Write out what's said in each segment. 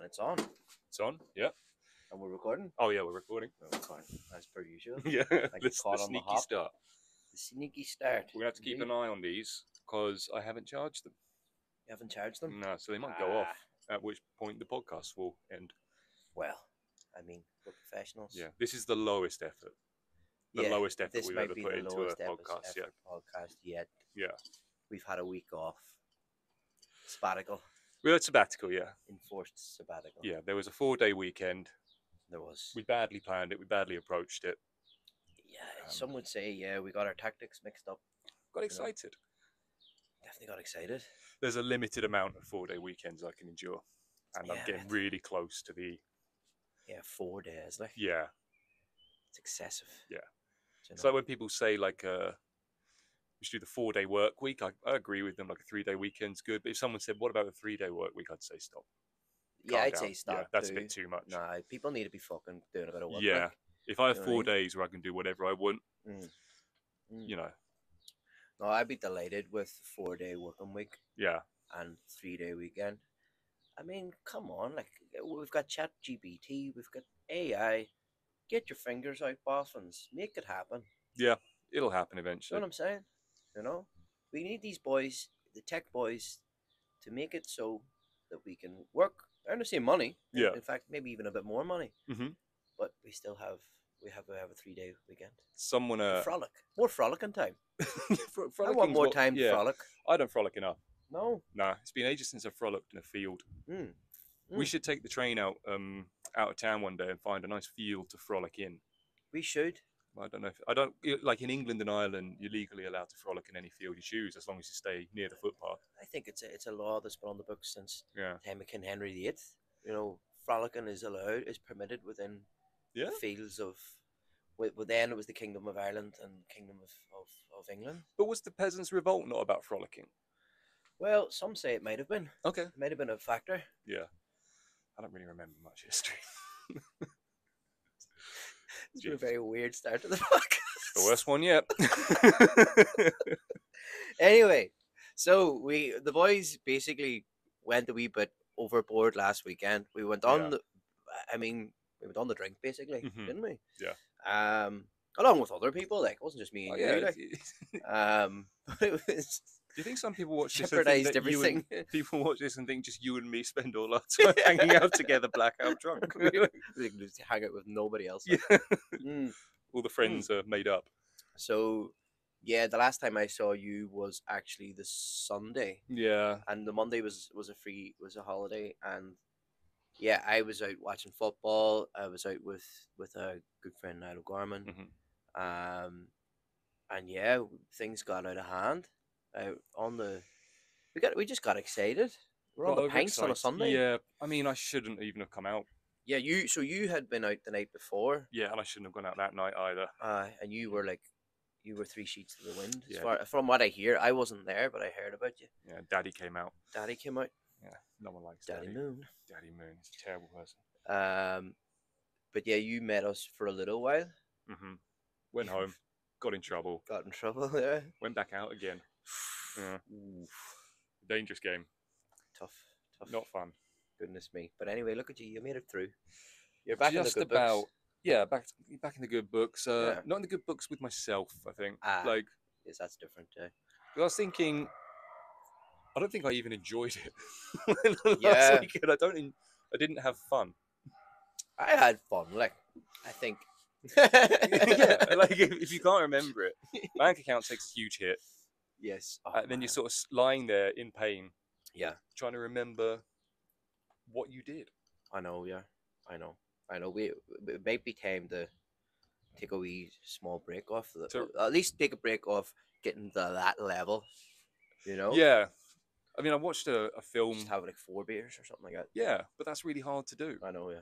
and it's on, It's on. Yeah. and we're recording. Oh yeah, we're recording. We're recording as per usual. yeah. Like the the sneaky hop. start. The sneaky start. We're gonna have to keep an eye on these because I haven't charged them. You haven't charged them. No, so they might go off. Ah, At which point the podcast will end. Well, I mean, we're professionals. Yeah. This is the lowest effort. The Yeah, lowest effort we've ever put into a podcast. Yeah. podcast yet. Yeah. We've had a week off. Sabbatical, We had sabbatical. Yeah. enforced sabbatical. Yeah. There was a four-day weekend. there was. We badly planned it. We badly approached it. yeah, um, some would say yeah, we got our tactics mixed up. Got excited. Definitely got excited. There's a limited amount of four-day weekends I can endure, and I'm getting really close to the Yeah, four days. Like yeah. it's excessive. Yeah. You It's know? like when people say like uh we should do the four day work week. I, I agree with them. Like a three day weekend's good. But if someone said, "What about the three day work week?" I'd say stop. yeah, I'd down. say stop. Yeah, that's a bit too much. Nah, people need to be fucking doing a bit of work. Yeah. like. If I have I four mean? days where I can do whatever I want, Mm. Mm. you know, No, I'd be delighted with four day working week yeah, and three day weekend. I mean, come on, like we've got Chat GPT, we've got AI. Get your fingers out, boffins. Make it happen. Yeah, it'll happen You know eventually. what I'm saying? You know, we need these boys, the tech boys, to make it so that we can work, earn the same money. in- Yeah. In fact, maybe even a bit more money. Mhm. But we still have we have we have a three day weekend. Someone, uh, frolic, more frolicking time. fro- I want more time to frolic. I don't frolic enough. No. Nah, it's been ages since I frolicked in a field. Mm. We Mm. should take the train out, um, out of town one day and find a nice field to frolic in. We should. I don't know if I don't like in England and Ireland. You're legally allowed to frolic in any field you choose as long as you stay near the footpath. I think it's a, it's a law that's been on the books since Yeah, the time of King Henry VIII. You know, frolicking is allowed, is permitted within yeah. fields of. Well, then it was the Kingdom of Ireland and Kingdom of, of, of England. But was the peasants' revolt not about frolicking? Well, some say it might have been. Okay. It might have been a factor. Yeah, I don't really remember much history. It's been a very weird start to the podcast. the worst one yet. anyway, so we the boys basically went a wee bit overboard last weekend. We went on Yeah. the, I mean, we went on the drink basically, Mhm. didn't we? Yeah. Um, along with other people, like it wasn't just me Oh, and yeah. Like, um, it was you think some people watch this and think jeopardized you and, people watch this and think just you and me spend all our time hanging out together, blackout drunk? we can just hang out with nobody else. Yeah. Mm. all the friends are made up. So, yeah, the last time I saw you was actually the Sunday. Yeah. and the Monday was was a free was a holiday, and yeah, I was out watching football. I was out with with a good friend Niall Gorman, Mhm. um, and yeah, things got out of hand. Out on the, we got we just got excited. We're on Got the pints on a overexcited. Sunday. Yeah, I mean, I shouldn't even have come out. yeah. You so you had been out the night before, Yeah, and I shouldn't have gone out that night either. uh, and you were like, you were three sheets to the wind. As Yeah. far, from what I hear, I wasn't there, but I heard about you. Yeah, Daddy came out. Daddy came out. Yeah, no one likes Daddy Daddy. Moon. Daddy Moon. He's a terrible person. Um, but yeah, you met us for a little while. hmm Went home, got in trouble, Got in trouble there. went back out again. Yeah. Dangerous game. Tough, tough. Not fun. goodness me. But anyway, look at you. You made it through. You're back Just in the good about. books. Yeah, back back in the good books. Uh, Yeah. Not in the good books with myself. I think. Ah. Like Yes, that's different. Uh, 'cause I was thinking. I don't think I even enjoyed it. Last Yeah. weekend, I don't. En- I didn't have fun. I had fun. Like, I think. yeah, like if, if you can't remember it, bank account takes a huge hit, yes. Oh, and then you're sort of lying there in pain, Yeah, trying to remember what you did. I know. Yeah, I know. I know. We it might be time to take a wee small break off. The, So- at least take a break off getting to that level. You know. Yeah, I mean, I watched a, a film. Just have like four beers or something like that. Yeah, but that's really hard to do. I know. Yeah.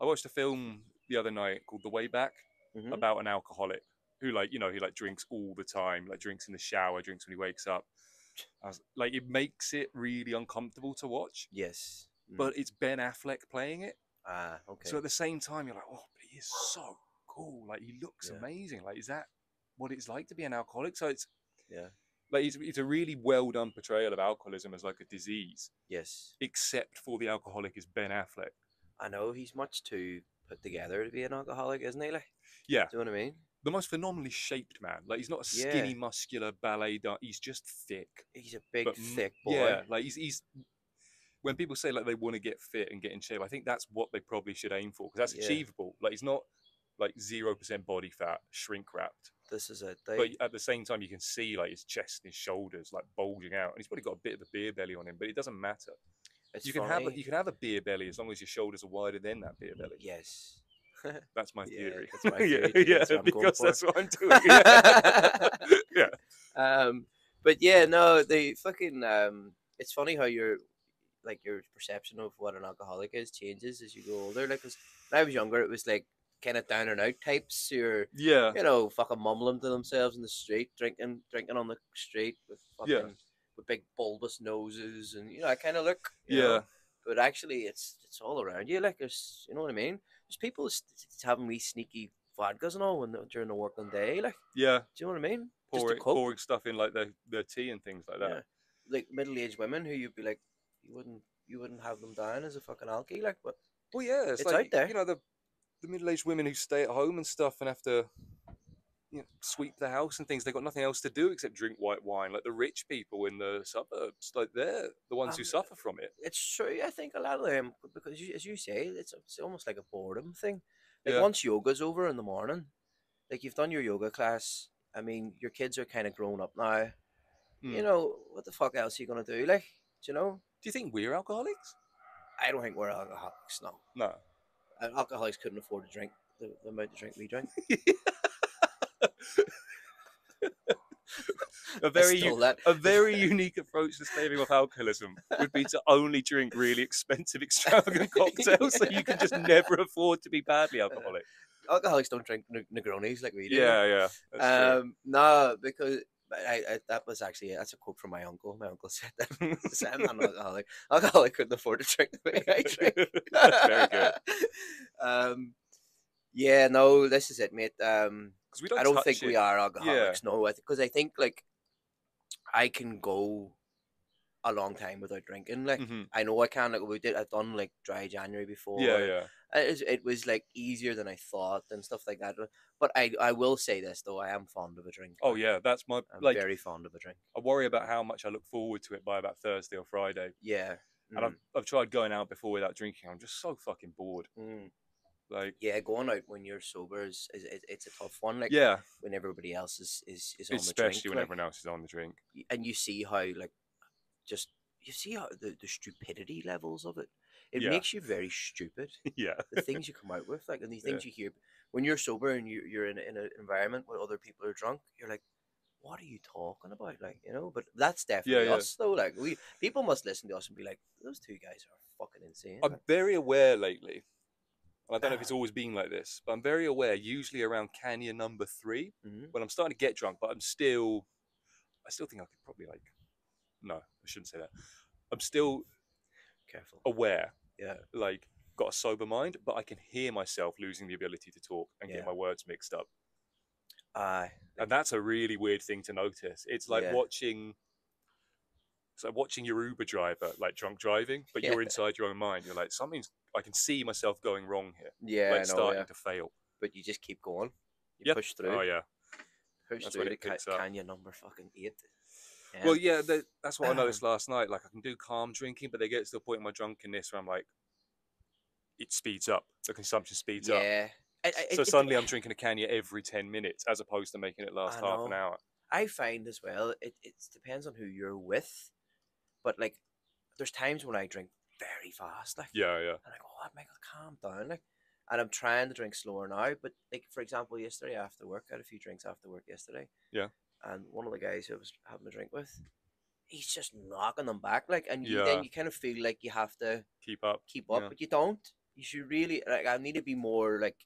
I watched a film the other night called The Way Back Mhm. about an alcoholic who, like, you know, he like drinks all the time, like drinks in the shower, drinks when he wakes up. Was, like, it makes it really uncomfortable to watch. Yes. Mm. But it's Ben Affleck playing it, ah, okay. so at the same time, you're like, oh, but he is so cool. Like, he looks Yeah. amazing. Like, is that what it's like to be an alcoholic? So it's yeah. like it's, it's a really well done portrayal of alcoholism as like a disease, Yes, except for the alcoholic is Ben Affleck. I know he's much too put together to be an alcoholic, isn't he? Like, Yeah, do you know what I mean? The most phenomenally shaped man. Like he's not a Yeah. skinny, muscular ballet dancer. He's just thick. He's a big, but thick boy. Yeah, like he's he's. When people say like they want to get fit and get in shape, I think that's what they probably should aim for because that's Yeah. achievable. Like he's not like zero percent body fat, shrink wrapped, This is it. They, but at the same time you can see like his chest and his shoulders like bulging out, and he's probably got a bit of a beer belly on him, but it doesn't matter. it's you can have a, you can have a beer belly as long as your shoulders are wider than that beer belly. Yes. That's my Yeah, theory. that's my yeah, theory too, yeah, that's what I'm because that's what I'm doing. Yeah. yeah. Um, but yeah, no, the fucking um, it's funny how your like your perception of what an alcoholic is changes as you go older. Like, 'cause when I was younger, it was like kind of down and out types. You're Yeah. you know fucking mumbling to themselves in the street, drinking drinking on the street with fucking Yeah. with big bulbous noses, and you know I kind of look. Yeah. know, but actually, it's it's all around you. Like there's, you know what I mean. There's people having wee sneaky vodkas and all when the, during the working day. Like, Yeah. do you know what I mean? Just Pouring, pouring stuff in like their, their tea and things like that. Yeah. Like middle-aged women who you'd be like, you wouldn't, you wouldn't have them down as a fucking alky, like, but Well, yeah, it's, It's like out there. you know the the middle aged women who stay at home and stuff and have to you know, sweep the house and things. They've got nothing else to do except drink white wine. Like the rich people in the suburbs, like they're the ones who Um, suffer from it. it's true. I think a lot of them because, as you say, it's it's almost like a boredom thing. Like Yeah. once yoga's over in the morning, like you've done your yoga class. I mean, your kids are kind of grown up now. You Mm. know what the fuck else are you gonna do? Like, do you know? Do you think we're alcoholics? I don't think we're alcoholics. No, No. Uh, alcoholics couldn't afford to drink the, the amount of drink we drink. a very u- a very unique approach to staving off alcoholism would be to only drink really expensive, extravagant cocktails, so you can just never afford to be badly alcoholic. alcoholics don't drink Neg- Negronis like we do. Yeah, yeah. Um, no, because I, I that was actually that's a quote from my uncle. My uncle said that. Said, I'm an alcoholic. Alcoholic couldn't afford to drink the way I drink. That's very good. um, yeah, no, this is it, mate. Um, 'Cause we don't I don't think we are alcoholics. No, because I think like I can go a long time without drinking. Like Mhm. I know I can. Like we did, I've done like dry January before. Yeah, yeah. it was, it was like easier than I thought and stuff like that. But I I will say this though, I am fond of a drink. Oh yeah, that's my I'm like. very fond of a drink. I worry about how much I look forward to it by about Thursday or Friday, Yeah. and I've I've tried going out before without drinking. I'm just so fucking bored. Mm, mm. Like, Yeah, going out when you're sober is, is, is it's a tough one. Like yeah, when everybody else is is, is on the especially drink, when like, everyone else is on the drink. and you see how like just you see how the, the stupidity levels of it. It Yeah. makes you very stupid. yeah, the things you come out with, like, and the Yeah. things you hear when you're sober and you, you're in, in an environment where other people are drunk, you're like, what are you talking about? Like, you know, but that's definitely yeah. us, though. Like, we people must listen to us and be like, those two guys are fucking insane. I'm very aware lately. And I don't know if it's Ah. always been like this, but I'm very aware. Usually around Canya number three, hmm when I'm starting to get drunk, but I'm still, I still think I could probably like, no, I shouldn't say that. I'm still Careful. aware, Yeah. like got a sober mind, but I can hear myself losing the ability to talk and Yeah. get my words mixed up. Aye. and that's a really weird thing to notice. It's like Yeah. watching, it's like watching your Uber driver like drunk driving, but you're inside your own mind. You're like, something's. I can see myself going wrong here, yeah, like know, starting yeah. to fail. But you just keep going. You Yep. push through. Oh yeah. Push That's through ca- Canya number fucking eight. Yeah. Well, yeah, that, that's what I noticed last night. Like I can do calm drinking, but they get to the point in my drunkenness where I'm like, it speeds up. The consumption speeds up. yeah. I- I- So it- suddenly I'm drinking a Canya every ten minutes, as opposed to making it last half an hour. I find as well, it, it depends on who you're with. But like, there's times when I drink very fast, like, Yeah, yeah. and I go, "Oh, Michael, calm down," like, and I'm trying to drink slower now. But like, for example, yesterday after work, I had a few drinks after work yesterday. Yeah. And one of the guys who I was having a drink with, he's just knocking them back, like, and you, Yeah. then you kind of feel like you have to Keep up. keep up, Yeah. but you don't. You should really like. I need to be more like,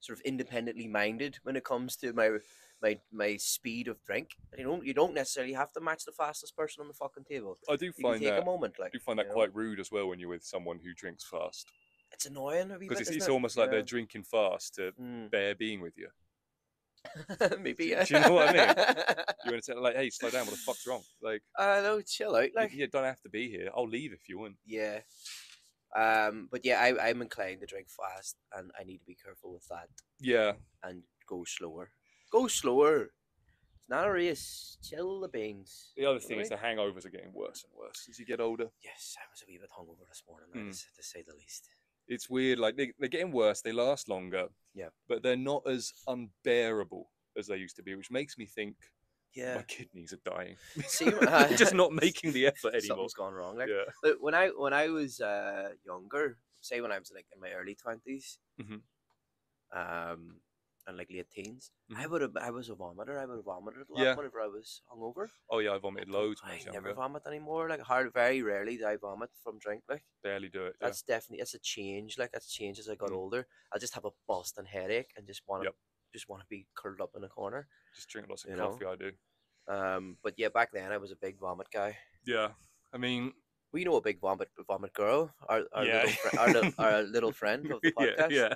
sort of independently minded when it comes to my my my speed of drink. You don't you don't necessarily have to match the fastest person on the fucking table. I do You find take that. a moment, like I do find you that know? quite rude as well when you're with someone who drinks fast. It's annoying because it's, it's it? almost like they're drinking fast to Mm. bear being with you. Maybe. Do- Yeah. do you know what I mean? You want to tell like, hey, slow down. What the fuck's wrong? Like, I know. Chill out. you- Like. you don't have to be here. I'll leave if you want. Yeah. Um. But yeah, I I'm inclined to drink fast, and I need to be careful with that Yeah, and go slower. Go slower. It's not a race. Chill the beans. The other thing is the hangovers are getting worse and worse as you get older. Yes, I was a wee bit hungover this morning, like, Mm. to say the least. It's weird. Like they, they're getting worse. They last longer. Yeah. But they're not as unbearable as they used to be, which makes me think Yeah. my kidneys are dying. See, They're just not making the effort anymore. Something's gone wrong. Like, Yeah. But when I when I was uh, younger, say when I was like in my early 20s Mhm. um, and like late teens, I Mhm. would have I was a vomiter. I would have vomited a lot Yeah. whenever I was hungover. Oh yeah, I vomited loads when I I never younger. vomit anymore. Like hard, very rarely do I vomit from drink. Like Barely do it. Yeah. that's definitely that's a change. Like that's a change as I got Mm. older. I just have a busting headache and just want to Yep. just want to be curled up in a corner. Just drink lots of you know. coffee. I do. Um, but yeah, back then I was a big vomit guy. Yeah. I mean, We know a big vomit vomit girl, our our, Yeah. little, fri- our, little, our little friend of the podcast. yeah,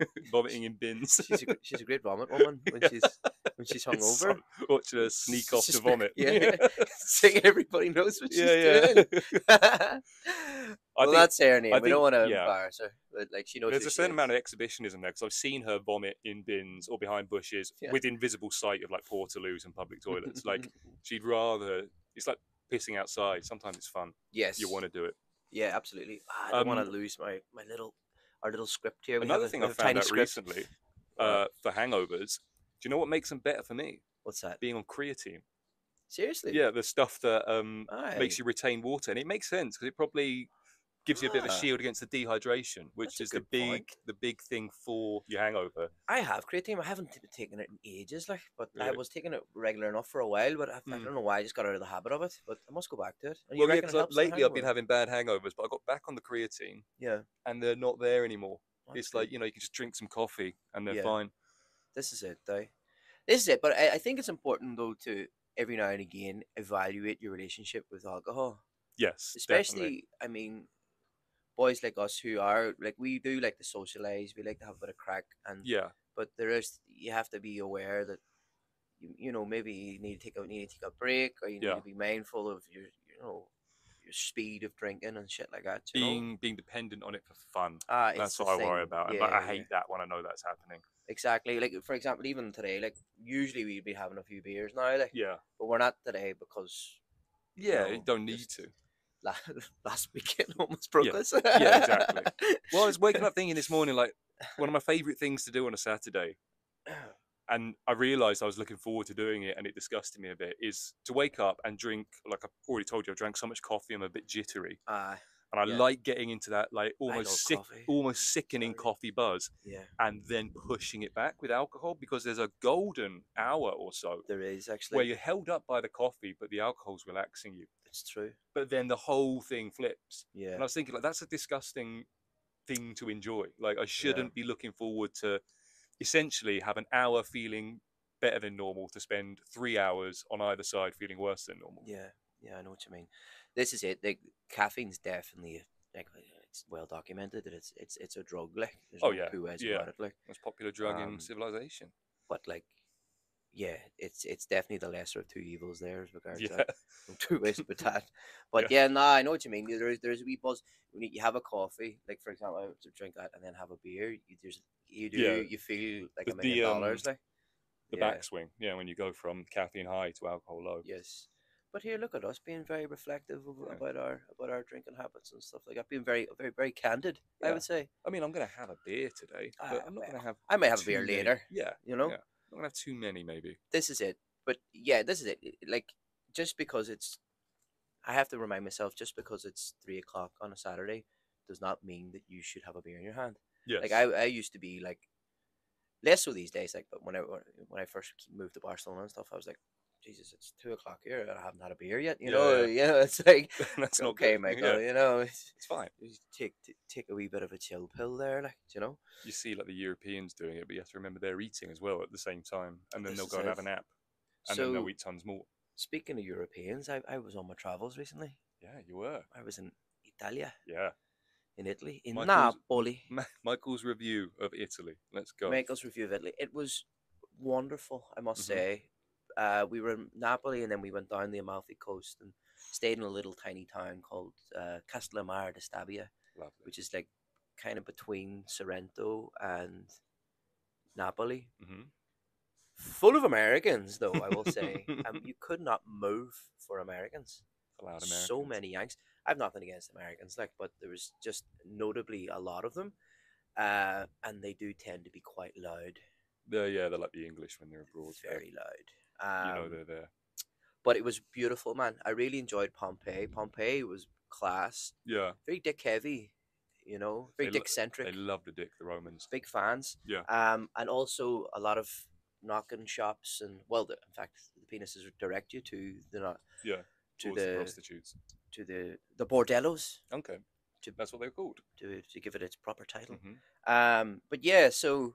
yeah. Vomiting in bins. She's a, she's a great vomit woman when she's when she's hungover. so- Watching her sneak off to Just- vomit. Yeah, saying everybody knows what she's yeah, doing. yeah. Well, think that's her name. I we don't want to yeah. embarrass her, but like she knows. there's a certain amount of exhibitionism there because I've seen her vomit in bins or behind bushes Yeah. within visible sight of like portaloos and public toilets. like she'd rather it's like pissing outside. Sometimes it's fun. yes, You want to do it. Yeah, absolutely. Ah, I don't want Um, to lose my my little our little script here. We Another have a- thing we I have a found tiny out script. recently uh, for hangovers. Do you know what makes them better for me? What's that? Being on creatine. Seriously? Yeah, the stuff that um, makes you retain water, and it makes sense because it probably gives you a bit of a shield against the dehydration, which That's is the big point. the big thing for your hangover. I have creatine. I haven't taken it in ages, like, but I was taking it regular enough for a while. But I, I Mm. don't know why I just got out of the habit of it. But I must go back to it. And Well, yeah, because lately I've been having bad hangovers, but I got back on the creatine, Yeah, and they're not there anymore. that's it's like you know you can just drink some coffee and they're Yeah. fine. this is it, though. This is it. But I, I think it's important though to every now and again evaluate your relationship with alcohol. Yes, especially definitely. I mean, boys like us who are like we do like to socialize, we like to have a bit of crack, and Yeah, but there is you have to be aware that you you know maybe you need to take a need to take a break, or you need Yeah. to be mindful of your you know your speed of drinking and shit like that. You know? being being dependent on it for fun. Ah, That's what I worry about, Yeah, but I yeah, hate that when I know that's happening. exactly. Like for example, even today, like usually we'd be having a few beers now, like Yeah, but we're not today because yeah, No, you don't need just- to. La- last weekend almost broke Yeah. us. Yeah, exactly. Well, I was waking up thinking this morning, like one of my favorite things to do on a Saturday, and I realised I was looking forward to doing it, and it disgusted me a bit. Is to wake up and drink, like I've already told you, I drank so much coffee, I'm a bit jittery, Ah, and I Yeah. like getting into that like almost sick, coffee. almost sickening Sorry. coffee buzz, yeah, and then pushing it back with alcohol because there's a golden hour or so there is actually. where you're held up by the coffee, but the alcohol's relaxing you. It's true. But then the whole thing flips. Yeah. And I was thinking, like, that's a disgusting thing to enjoy. Like, I shouldn't be looking forward to essentially have an hour feeling better than normal to spend three hours on either side feeling worse than normal. Yeah. Yeah, I know what you mean. This is it. Like caffeine's definitely like it's well documented that it's it's it's a drug. Like there's Oh, no yeah, Who ways yeah. about it. Like, Most popular drug Um, in civilization. but like, yeah, it's it's definitely the lesser of two evils there as regards Yeah. that. No two ways about that. But yeah, nah, I know what you mean. There is there's a wee buzz when you have a coffee. Like for example, I drink that and then have a beer. You there's you do Yeah. you feel like a million the, um, dollars. Like The yeah. backswing. Yeah, when you go from caffeine high to alcohol low. Yes. But here, look at us being very reflective of, Yeah. about our about our drinking habits and stuff like that. Being very, very, very candid. I would say. I mean, I'm going to have a beer today, but Ah, I'm not gonna have. I might have a beer later. Yeah. You know, Yeah. I'm to have too many, maybe. this is it. But yeah, this is it. Like just because it's, I have to remind myself, just because it's three o'clock on a Saturday, does not mean that you should have a beer in your hand. Yes. Like I, I used to be like, less so these days. Like, but when I when I first moved to Barcelona and stuff, I was like, Jesus, it's two o'clock here, and I haven't had a beer yet. You Yeah, know, yeah. it's like That's okay. Michael. Yeah, You know, it's, it's fine. just take take a wee bit of a chill pill there, like you know. you see like the Europeans doing it, but you have to remember they're eating as well at the same time, and then This they'll go and have a nap, and then they'll eat tons more. speaking of Europeans, I, I was on my travels recently. Yeah, you were. I was in Italia, Yeah, in Italy, in Michael's- Napoli. Ma- Michael's review of Italy. Let's go. Michael's review of Italy. It was wonderful, I must Mhm. say. Uh, we were in Napoli and then we went down the Amalfi coast and stayed in a little tiny town called uh, Castellammare di Stabia, Lovely. which is like kind of between Sorrento and Napoli. hmm Full of Americans, though, I will say. um, you could not move for Americans. Allowed So Americans. many Yanks. I've nothing against Americans, like, but there was just notably a lot of them. Uh, and they do tend to be quite loud, They're, yeah, they're like the English when they're abroad. Very loud. You Um, know they're there. but it was beautiful, man. I really enjoyed Pompeii. Pompeii was class, Yeah, very dick heavy, you know, very They dick centric. they love the dick, the Romans. Big fans. Yeah. Um, and also a lot of knocking shops and well, the, in fact, the penises direct you to the not Yeah, to the the prostitutes. to the the bordellos Okay, to- that's what they're called. to to give it its proper title. hmm Um, but yeah, so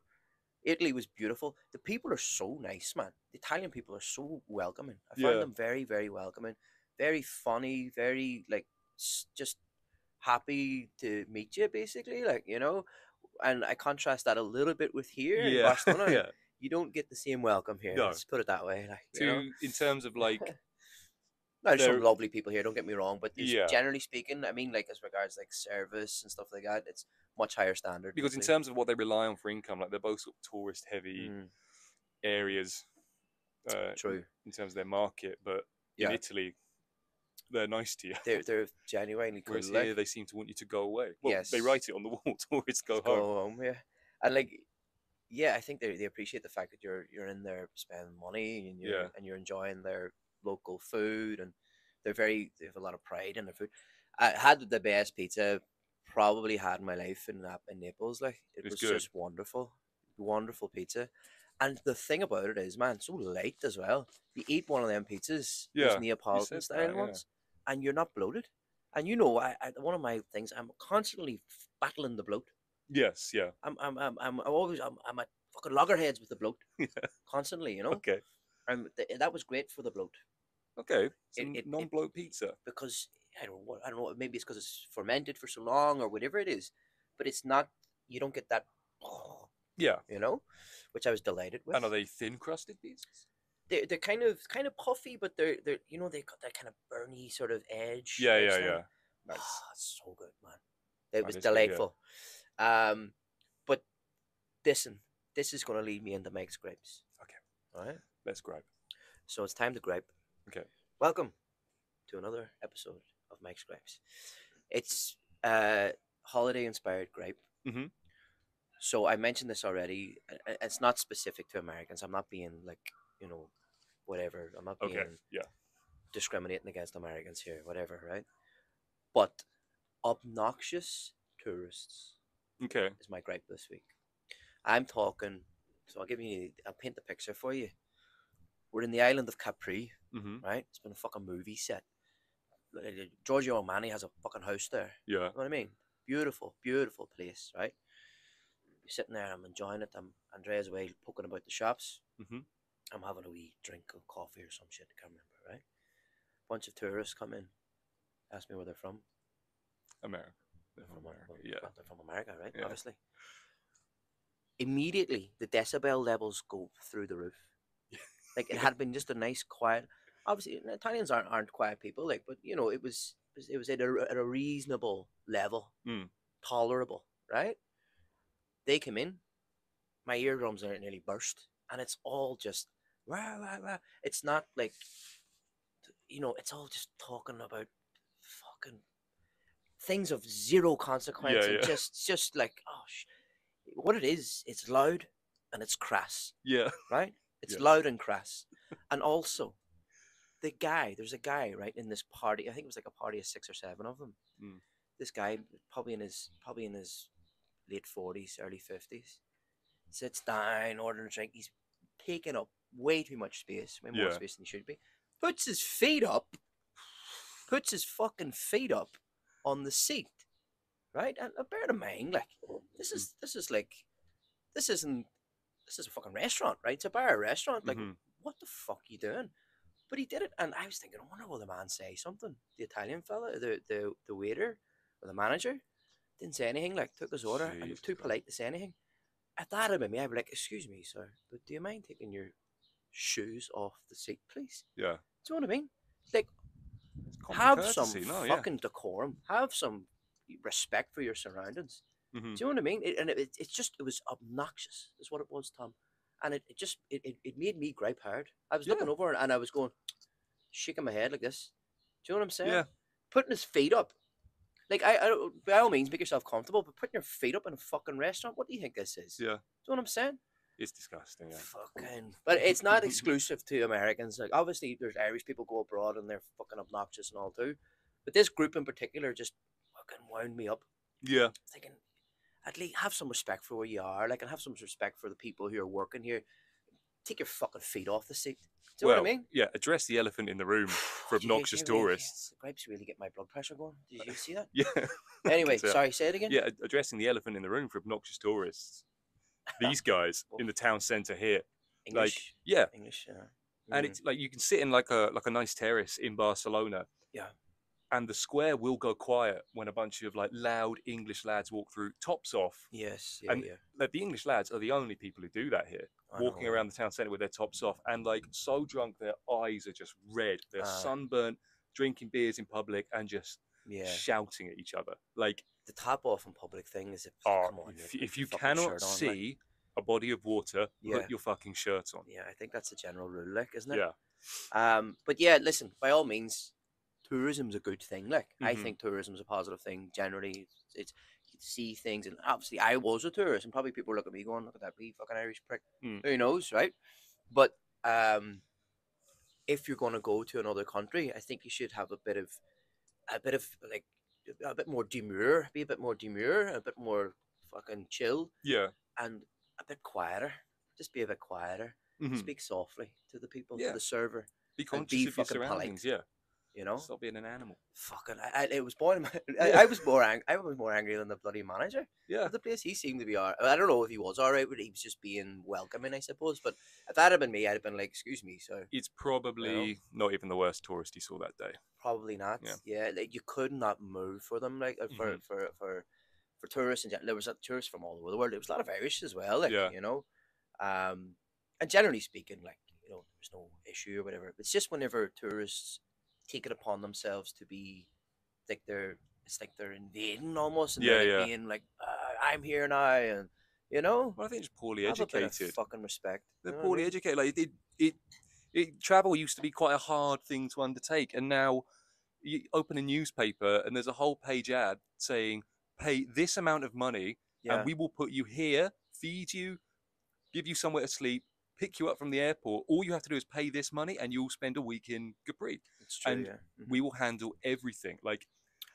Italy was beautiful. The people are so nice, man. The Italian people are so welcoming. I found Yeah. them very, very welcoming, very funny, very like just happy to meet you, basically. Like you know, and I contrast that a little bit with here in Yeah, Barcelona. yeah. You don't get the same welcome here. No. Let's put it that way. Like you know? in terms of like There's some lovely people here. Don't get me wrong, but Yeah. generally speaking, I mean, like as regards like service and stuff like that, it's much higher standard. because in terms of what they rely on for income, like they're both sort of tourist heavy Mm, areas. Uh, true, in terms of their market, but Yeah. in Italy, they're nice to you. they're they're genuinely cool. Whereas here, they seem to want you to go away. Well, they write it on the wall. Tourists go just home. go home, yeah, and like, yeah, I think they they appreciate the fact that you're you're in there spending money and you're Yeah. and you're enjoying their local food and they're very they have a lot of pride in their food. I had the best pizza probably had in my life in Nap in Naples. Like it It's was good. just wonderful, wonderful pizza. And the thing about it is, man, so light as well. You eat one of them pizzas, Yeah, Neapolitan style that, yeah. ones, and you're not bloated. And you know, I, I one of my things, I'm constantly battling the bloat. Yes, yeah. I'm I'm I'm I'm, I'm always I'm, I'm at fucking loggerheads with the bloat Yeah. constantly, you know. Okay. And th- that was great for the bloat Okay. It- it- non-bloat pizza. because I don't know I don't know maybe it's because it's fermented for so long or whatever it is, but it's not. You don't get that, Yeah. you know, which I was delighted with. And are they thin crusted pizzas? They're, they're kind of kind of puffy, but they're they're you know they got that kind of burny sort of edge. Yeah, yeah, thing. yeah. Nice. Ah, it's so good, man. It was it's good, yeah. delightful. Um, but listen, this is going to lead me into Mike's Gripes. Okay. All right. Let's grab. So it's time to gripe. Okay. Welcome to another episode of Mike's Gripes. It's uh holiday inspired gripe. Mhm. So I mentioned this already. It's not specific to Americans. I'm not being like you know, whatever. I'm not being Okay. Yeah. discriminating against Americans here, whatever, right? But obnoxious tourists Okay. is my gripe this week. I'm talking. So I'll give you. I'll paint the picture for you. We're in the island of Capri, hmm right? It's been a fucking movie set. Uh, Giorgio Armani has a fucking house there. Yeah. You know what I mean? Beautiful, beautiful place, right? You're sitting there, I'm enjoying it. I'm Andrea's away poking about the shops. Mhm. I'm having a wee drink of coffee or some shit, I can't remember, right? Bunch of tourists come in, ask me where they're from. America. They're They're from America. well, Yeah. well, they're from America, right? Yeah. Obviously. Immediately, the decibel levels go through the roof. Like it had been just a nice, quiet. Obviously, Italians aren't aren't quiet people. Like, but you know, it was it was, at a at a reasonable level, Mm. tolerable, right? They come in, my eardrums are nearly burst, and it's all just rah, rah, rah. It's not like, you know, it's all just talking about fucking things of zero consequence and yeah. just just like oh, sh- what it is. It's loud and it's crass Yeah. right? It's Yeah. loud and crass. And also, the guy, there's a guy, right, in this party. I think it was like a party of six or seven of them. Mm. This guy, probably in his probably in his late forties, early fifties, sits down, ordering a drink. He's taking up way too much space, way more Yeah. space than he should be. Puts his feet up, puts his fucking feet up on the seat, right? And uh, bear in mind, like this is this is like this isn't this is a fucking restaurant, right? It's a bar, a restaurant. Like, Mhm. what the fuck are you doing? But he did it, and I was thinking, I wonder will the man say something? The Italian fella, the the the waiter or the manager, didn't say anything. Like, took his order, and he was too polite to say anything. If that been me, I'd be like, "Excuse me, sir, but do you mind taking your shoes off the seat, please?" Yeah. Do you know what I mean? Like, have some no, yeah. fucking decorum. Have some respect for your surroundings. Mhm. Do you know what I mean? It, and it, it, it's just it was obnoxious, is what it was, Tom. And it, it just it, it, it made me gripe hard. I was looking over and I was going, shaking my head like this. Do you know what I'm saying? Yeah. Putting his feet up. Like I, I by all means make yourself comfortable, but putting your feet up in a fucking restaurant, what do you think this is? Yeah. Do you know what I'm saying? It's disgusting. Yeah. Fucking but it's not exclusive to Americans. Like obviously there's Irish people go abroad and they're fucking obnoxious and all too. But this group in particular just fucking wound me up Yeah. thinking, at least have some respect for where you are, like, and have some respect for the people who are working here. Take your fucking feet off the seat. Do you well, know what I mean? yeah. Address the elephant in the room for obnoxious really- tourists. The grapes really get my blood pressure going. Did you see that? Yeah. Anyway, sorry, say it again. Yeah. Addressing the elephant in the room for obnoxious tourists. These guys in the town centre here. English. Yeah. English. Yeah. and Mm. it's like you can sit in like a like a nice terrace in Barcelona. Yeah. And the square will go quiet when a bunch of like loud English lads walk through, tops off. yes. Yeah. and yeah. Like the English lads are the only people who do that here, I walking around the town centre with their tops off, and like so drunk their eyes are just red. They're Ah. sunburnt, drinking beers in public, and just Yeah. shouting at each other. Like, The top off in public thing is if oh, come on. if, if you cannot on, like- see a body of water, Yeah. put your fucking shirt on. yeah, I think that's the general rule, like, isn't it? Yeah. Um, but yeah, listen, by all means, tourism's a good thing. Like, I Mhm. think tourism's a positive thing. Generally, it's, it's you see things, and obviously, I was a tourist, and probably people look at me going, "Look at that wee fucking Irish prick." Mm. Who knows, right? But um, if you're going to go to another country, I think you should have a bit of, a bit of like, a bit more demure, be a bit more demure, a bit more fucking chill, Yeah. and a bit quieter. Just be a bit quieter. Mhm. Speak softly to the people, Yeah. to the server. Be conscious be of your fucking polite. surroundings. Yeah. You know, Stop being an animal. fucking. I, I, it was boiling my. I, I was more angry. I was more angry than the bloody manager Yeah. the place. He seemed to be all. I don't know if he was all right, but he was just being welcoming, I suppose. But if that had been me, I'd have been like, "Excuse me, sir." It's probably not even the worst tourist he saw that day. Probably not. Yeah. Yeah, like you could not move for them, like uh, for Mhm. for for for tourists. And there was a tourists from all over the world. There was a lot of Irish as well. Like Yeah. you know, um, and generally speaking, like you know, there's no issue or whatever. It's just whenever tourists take it upon themselves to be like they're it's like they're invading almost, and Yeah, they're like yeah. being like, uh, "I'm here now," and you know, Well, I think it's poorly have a bit of educated. fucking respect. you They're know what I poorly mean? educated. Like it, it, it, travel used to be quite a hard thing to undertake, and now you open a newspaper and there's a whole page ad saying, "Pay this amount of money, Yeah, and we will put you here, feed you, give you somewhere to sleep." Pick you up from the airport. All you have to do is pay this money, and you'll spend a week in Capri. It's true. and yeah. Mhm. We will handle everything. Like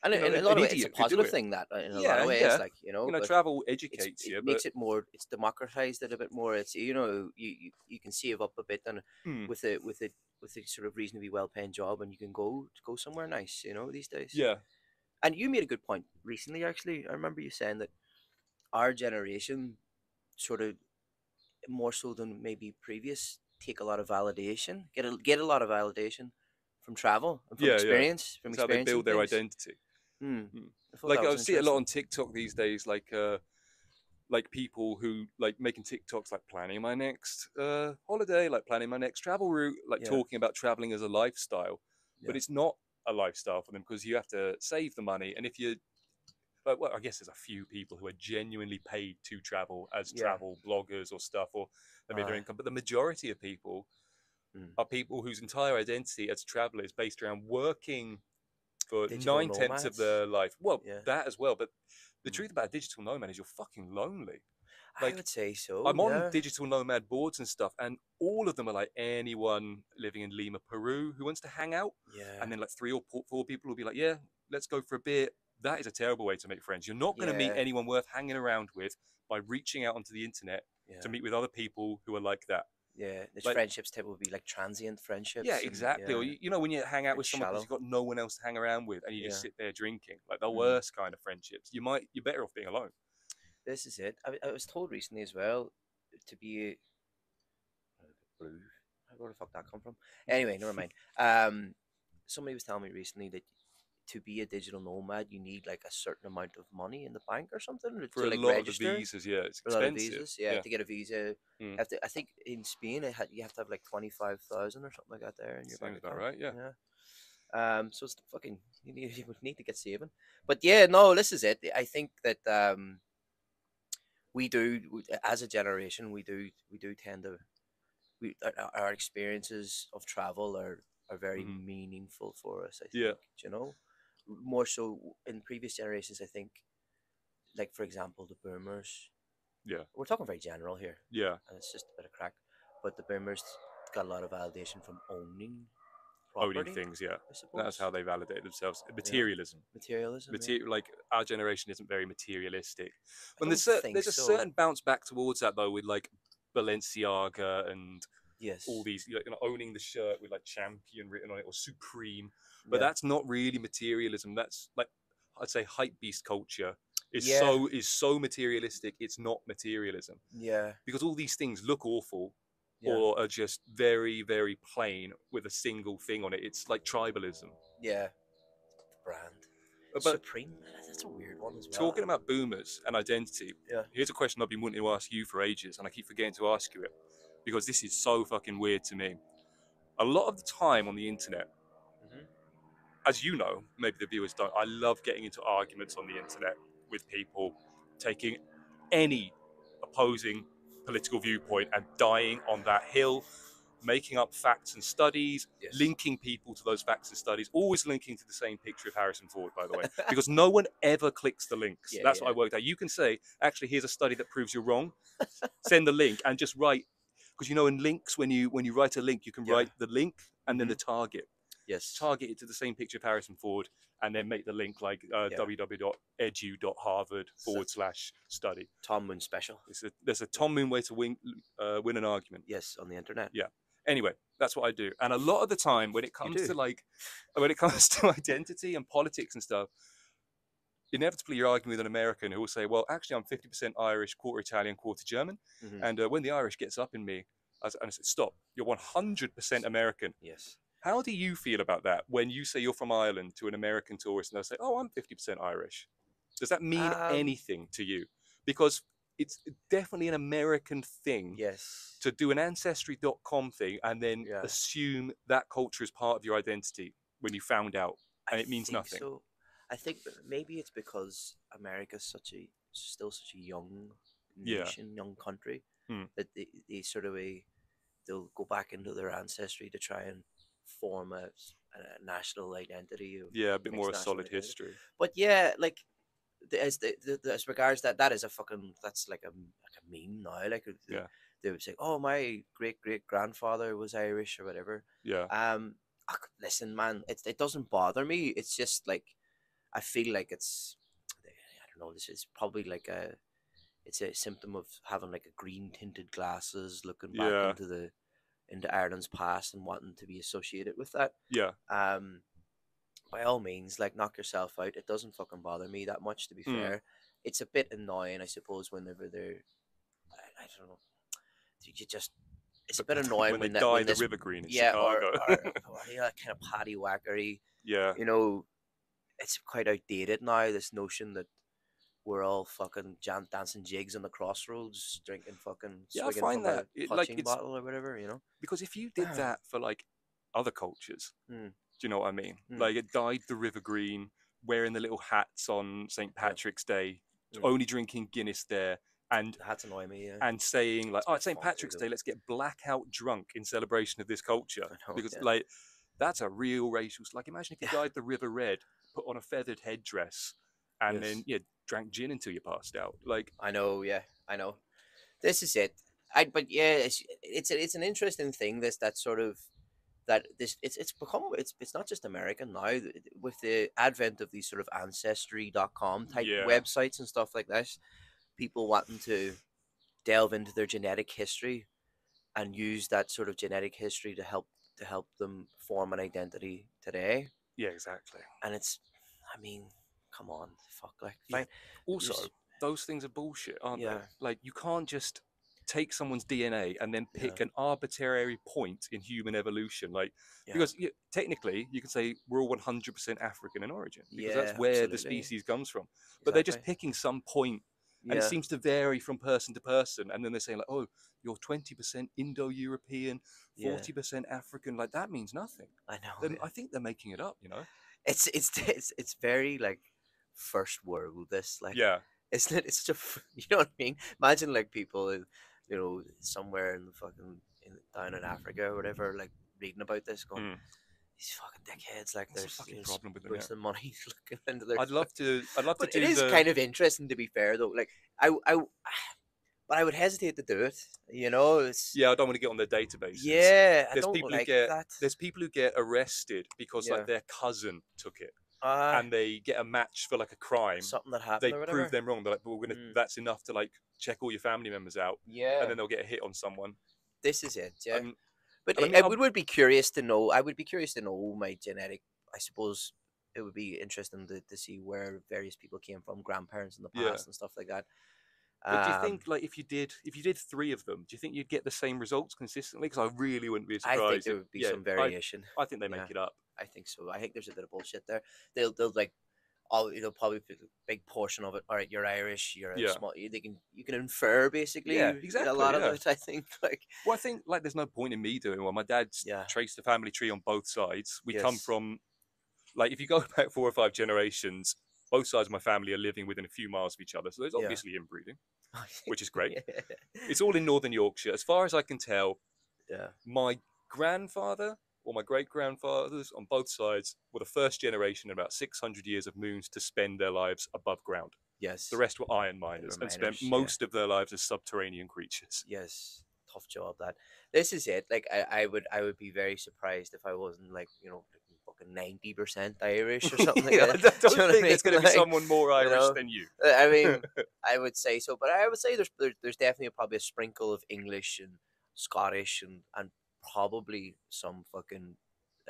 And you know, in a lot of ways, it's a idiot positive it. thing that uh, in a lot Yeah, of ways, yeah. like you know, you know, but travel it's- educates it makes it more, it's democratized it a bit more. It's you know, you you, you can save up a bit and Hmm. with a with a with a sort of reasonably well paying job, and you can go go somewhere nice, you know, these days. yeah, And you made a good point recently. Actually, I remember you saying that our generation, sort of more so than maybe previous, take a lot of validation, get a get a lot of validation from travel and from Yeah, yeah. experience, from that's how they build their things. identity. Hmm. Hmm. I like I see a lot on TikTok these days, like uh, like people who like making TikToks like planning my next uh, holiday, like planning my next travel route, like Yeah. talking about traveling as a lifestyle. But it's not a lifestyle for them because you have to save the money, and if you like, well, I guess there's a few people who are genuinely paid to travel as Yeah. travel bloggers or stuff, or they made their income. But the majority of people Mm. are people whose entire identity as a traveller is based around working for Digital nine tenths of their life. Well, Yeah. that as well. But the Mm. truth about a digital nomad is you're fucking lonely. I would say so. I'm on digital nomad boards and stuff, and all of them are like anyone living in Lima, Peru, who wants to hang out. Yeah. And then like three or four people will be like, "Yeah, let's go for a beer." That is a terrible way to make friends. You're not going to meet anyone worth hanging around with by reaching out onto the internet yeah. to meet with other people who are like that. Yeah. The like- friendships type would be like transient friendships. Yeah, and- exactly. Or you, you know when you hang out Bit with someone because you've got no one else to hang around with, and you just sit there drinking, like the Mm. worst kind of friendships. You might you're better off being alone. This is it. I, I was told recently as well to be. Blue. Where the fuck that come from? Anyway, never mind. Um, somebody was telling me recently that to be a digital nomad, you need like a certain amount of money in the bank or something For to a like lot register. of visas, yeah, it's for a lot of expensive. visas, yeah, to get a visa. Mm. have to, I think in Spain, had, you have to have like twenty five thousand or something like that there in your bank Sounds about account. right, yeah. Yeah. Um. So it's fucking you need you would need to get saving. But yeah, no, this is it. I think that um, we do as a generation we do we do tend to we our, our experiences of travel are are very Mhm. meaningful for us. I think. Yeah. You know, more so in previous generations. I think, like for example, the boomers. Yeah. We're talking very general here Yeah, and it's just a bit of crack. But the boomers got a lot of validation from owning property. owning things, yeah. That's how they validate themselves. Materialism. materialism. yeah. Like our generation isn't very materialistic. And there's, don't cer- think there's a certain bounce back towards that though, with like Balenciaga and yes, all these, you know, owning the shirt with like champion written on it or supreme. But yeah. that's not really materialism. That's like I'd say hype beast culture is Yeah. so is so materialistic. It's not materialism yeah, because all these things look awful yeah, or are just very very plain with a single thing on it. It's like tribalism. yeah. Brand. But Supreme. That's a weird one as well. talking about boomers and identity, Yeah. here's a question I've been wanting to ask you for ages, and I keep forgetting to ask you it because this is so fucking weird to me. A lot of the time on the internet, Mhm. as you know, maybe the viewers don't, I love getting into arguments on the internet with people taking any opposing political viewpoint and dying on that hill, making up facts and studies, Yes. linking people to those facts and studies, always linking to the same picture of Harrison Ford, by the way, because no one ever clicks the links. Yeah, That's what I yeah. worked out. You can say, actually, here's a study that proves you're wrong. Send the link and just write, because you know, in links, when you when you write a link, you can Yeah. Mm-hmm. write the link and then the target. Yes. Target it to the same picture of Harrison Ford, and then make the link like uh, Yeah. www.edu.harvard forward slash study. Tom Moon special. It's a, there's a Tom Moon way to win uh, win an argument. Yes, on the internet. Yeah. Anyway, that's what I do. And a lot of the time when it comes to like when it comes to identity and politics and stuff, inevitably you're arguing with an American who will say, Well, actually I'm fifty percent Irish, quarter Italian, quarter German. Mhm. And uh, when the Irish gets up in me, I, and I said, Stop, you're one hundred percent American. Yes. How do you feel about that when you say you're from Ireland to an American tourist and they'll say, Oh, I'm fifty percent Irish? Does that mean Um, anything to you? Because it's definitely an American thing Yes. to do an ancestry.com thing and then Yeah. assume that culture is part of your identity when you found out and I it means nothing. So I think maybe it's because America's such a still such a young Yeah. nation, young country Hmm. that they, they sort of a they'll go back into their ancestry to try and form a national identity. Yeah a bit more a solid identity. history But yeah, like the, as the, the, as regards that, that is a fucking that's like a like a meme now. Like uh, Yeah. they would say, "Oh, my great great grandfather was Irish" or whatever. yeah Um, listen, man, it it doesn't bother me. It's just like I feel like it's I don't know. This is probably like a it's a symptom of having like a green tinted glasses, looking back Yeah. into the into Ireland's past and wanting to be associated with that. yeah Um, by all means, like knock yourself out. It doesn't fucking bother me that much, to be Mm. fair. It's a bit annoying, I suppose, whenever they're I, I don't know. You just it's a bit annoying when, when, they that, dye when the this river green in yeah, or, Chicago or, or yeah, kind of patty whackery. yeah You know, it's quite outdated now. This notion that we're all fucking jan- dancing jigs on the crossroads, drinking fucking Yeah, I find that it- like, it's- bottle or whatever. You know, because if you did that for like other cultures Mm. do you know what I mean Mm. like it dyed the river green wearing the little hats on St Patrick's Day Mm. only drinking Guinness there and the hats annoy me. Yeah, and saying like, "Oh, it's St. Patrick's. Day. Let's get blackout drunk in celebration of this culture." Know, because yeah. like, that's a real racial. Like, imagine if you dyed the river red, put on a feathered headdress, and Yes. then yeah, drank gin until you passed out. Like, I know, yeah, I know. This is it. I but yeah, it's it's a, it's an interesting thing. This that sort of that this it's it's become it's it's not just American now with the advent of these sort of ancestry.com type Yeah. websites and stuff like this. People wanting to delve into their genetic history and use that sort of genetic history to help to help them form an identity today. Yeah, exactly. And it's, I mean, come on, fuck, like Yeah. fine. Also, Just- those things are bullshit, aren't Yeah. they? Like, you can't just take someone's DNA and then pick Yeah. an arbitrary point in human evolution. Like Yeah. because you, technically you can say we're all 100% African in origin because Yeah, that's where the absolutely. species comes from. But they're just Exactly. picking some point and yeah. it seems to vary from person to person. And then they're saying like, oh, you're 20% Indo-European, 40% African. Like that means nothing. I know. Then. I think they're making it up. You know? It's it's it's it's very like first world. This like yeah. isn't it? It's just you know what I mean. Imagine like people, in, you know, somewhere in the fucking in, down in Africa or whatever, like reading about this, going, Mm. these fucking dickheads, like there's, fucking there's problem with them, yeah. money looking into their. I'd love to. I'd love But to it is the. kind of interesting to be fair though. Like I I, but I would hesitate to do it. You know, it's yeah, I don't want to get on their database. yeah. I There's don't people who like get- that. There's people who get arrested because Yeah. like their cousin took it, Uh, and they get a match for like a crime. something that happened They prove them wrong. They're like, but we're gonna. Mm. That's enough to like check all your family members out, Yeah, and then they'll get a hit on someone. this is it. Yeah. Um, But I mean, I would, be curious to know. I would be curious to know my genetic. I suppose it would be interesting to, to see where various people came from, grandparents in the Yeah. past and stuff like that. But do you Um, think like if you did if you did three of them, do you think you'd get the same results consistently? Because I really wouldn't be surprised. I think there would be yeah, some variation. I, think they make Yeah. it up. I think so. I think there's a bit of bullshit there. They'll they'll like, all you know, probably put a big portion of it. All right, you're Irish. You're a Yeah. small. They can you can infer basically. Yeah, exactly. A lot of it, I think. Like Well, I think like there's no point in me doing one. My dad's traced the family tree on both sides. We come from like if you go back four or five generations, both sides of my family are living within a few miles of each other. So there's Yeah. obviously inbreeding, oh, which is great. yeah. It's all in northern Yorkshire. As far as I can tell, yeah. my grandfather or my great grandfathers on both sides were the first generation in about 600 years of moons to spend their lives above ground. Yes. The rest were iron miners and spent miners, yeah. most of their lives as subterranean creatures. yes tough job that this is it like I, I would i would be very surprised if i wasn't like you know fucking 90% irish or something like Yeah, that I don't Do you know I think there's mean? going to be Like, someone more you Irish know, than you. Uh, i mean i would say so but i would say there's there, there's definitely probably a sprinkle of english and scottish and and probably some fucking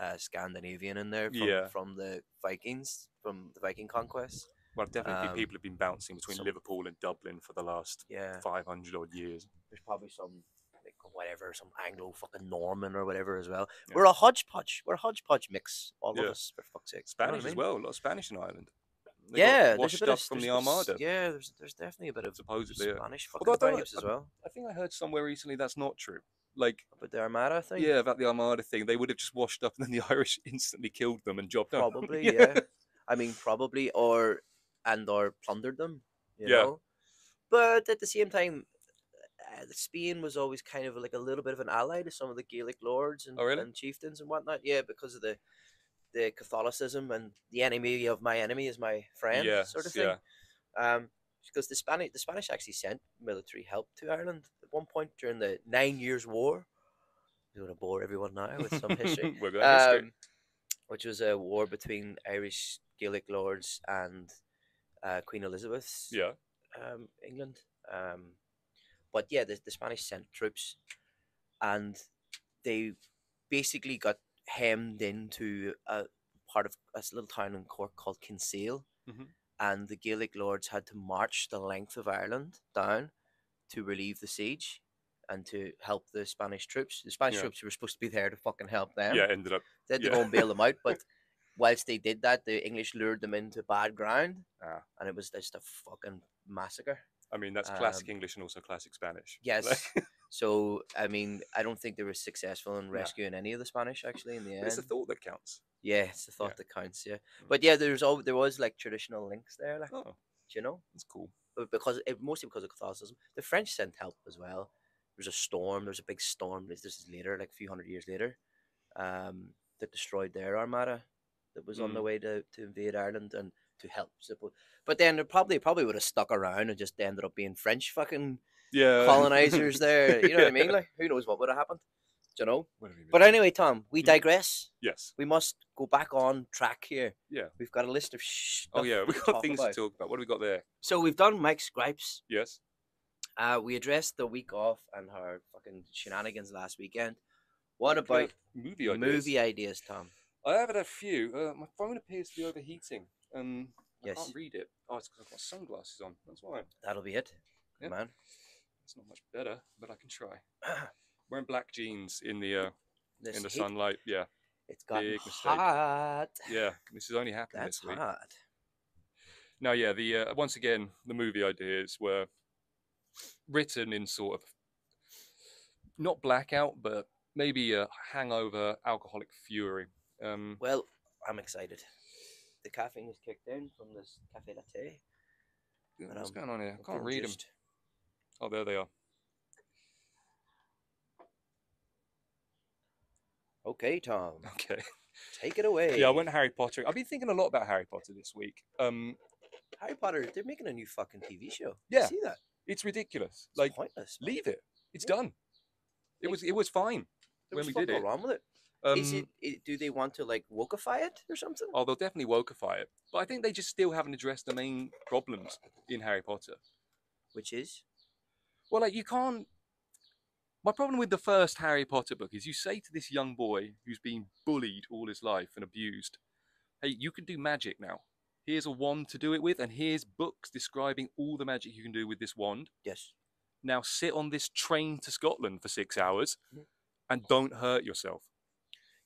uh, scandinavian in there from, Yeah. from the vikings from the viking conquest Well, definitely Um, people have been bouncing between some- Liverpool and Dublin for the last yeah 500 odd years. there's probably some like whatever, some Anglo fucking Norman or whatever as well. Yeah. We're a hodgepodge. We're a hodgepodge mix, all Yeah. of us, for fuck's sake. you know I Spanish as well, a lot of Spanish in Ireland. They Yeah, there's a washed bit up of from the Armada. Yeah, there's there's definitely a bit of Supposedly. Spanish I fucking vibes as well. I think I heard somewhere recently that's not true. Like, But the Armada thing, yeah, about the Armada thing, they would have just washed up and then the Irish instantly killed them and job them. probably. yeah, I mean probably or and or plundered them. You Yeah. know, but at the same time. Uh, Spain was always kind of like a little bit of an ally to some of the Gaelic lords and, Oh, really? and chieftains and whatnot. Yeah, because of the the Catholicism and the enemy of my enemy is my friend Yes, sort of thing. yeah. Um, because the Spanish the Spanish actually sent military help to Ireland at one point during the Nine Years' War. I'm going to bore everyone now with some history. We're going history. um, which was a war between Irish Gaelic lords and uh, Queen Elizabeth's yeah. um, England. Um, but yeah, the, the Spanish sent troops, and they basically got hemmed into a part of a little town in Cork called Kinsale, Mhm. and the Gaelic lords had to march the length of Ireland down to relieve the siege and to help the Spanish troops. The Spanish Yeah. troops were supposed to be there to fucking help them. Yeah, ended up. They had to Yeah. go and bail them out, but whilst they did that, the English lured them into bad ground, Ah. and it was just a fucking massacre. I mean, that's classic Um, English and also classic Spanish. Yes. So I mean, I don't think they were successful in No. rescuing any of the Spanish actually in the end. it's the thought that counts. yeah, it's the thought Yeah. that counts. Yeah, Mm. but yeah, there's all there was like traditional links there, like Oh, you know, that's cool. but because it, mostly because of Catholicism, the French sent help as well. There's a storm. There's a big storm. This this is later, like a few hundred years later, um, that destroyed their armada that was on the Mm. way to, to invade Ireland and to help. Suppose. But then they probably probably would have stuck around and just ended up being French fucking Yeah. colonizers there. You know what I mean? Like who knows what would have happened? Do you know? You But anyway, Tom, we Mm. digress. yes. We must go back on track here. Yeah. We've got a list of sh- Oh yeah, we've got things about. to talk about. What do we got there? So we've done Mike's gripes. Yes. Uh, we addressed the week off and her fucking shenanigans last weekend. What about movie ideas? movie ideas, Tom? I have had a few. Uh, my phone appears to be overheating. Um, I can't read it. Oh, it's because I've got sunglasses on. That's why. That'll be it. Yeah. Man. It's not much better, but I can try. Wearing black jeans in the uh, in the heat, sunlight. Yeah, It's gotten big mistake. hot. yeah. This is only happening That's this week. hot. Now, yeah. The uh, once again, the movie ideas were written in sort of not blackout, but maybe a hangover, alcoholic fury. Um, Well, I'm excited. The caffeine is kicked in from this cafe latte. what's um, going on here? I can't read them. Oh, there they are. Okay, Tom, Okay. take it away. Yeah, I went Harry Potter. I've been thinking a lot about Harry Potter this week. Um, Harry Potter. They're making a new fucking TV show. Yeah. You see that? it's ridiculous. It's Like, pointless. leave it. It's Yeah. done. It was it was fine. There when was we did it. wrong with it. Um, Is it, i Do they want to like wokeify it or something? Oh, they'll definitely wokeify it, but I think they just still haven't addressed the main problems in Harry Potter. Which is Well, like you can't. My problem with the first Harry Potter book is you say to this young boy who's been bullied all his life and abused, "Hey, you can do magic now. Here's a wand to do it with, and here's books describing all the magic you can do with this wand. yes. Now sit on this train to Scotland for six hours, Mhm. and don't hurt yourself."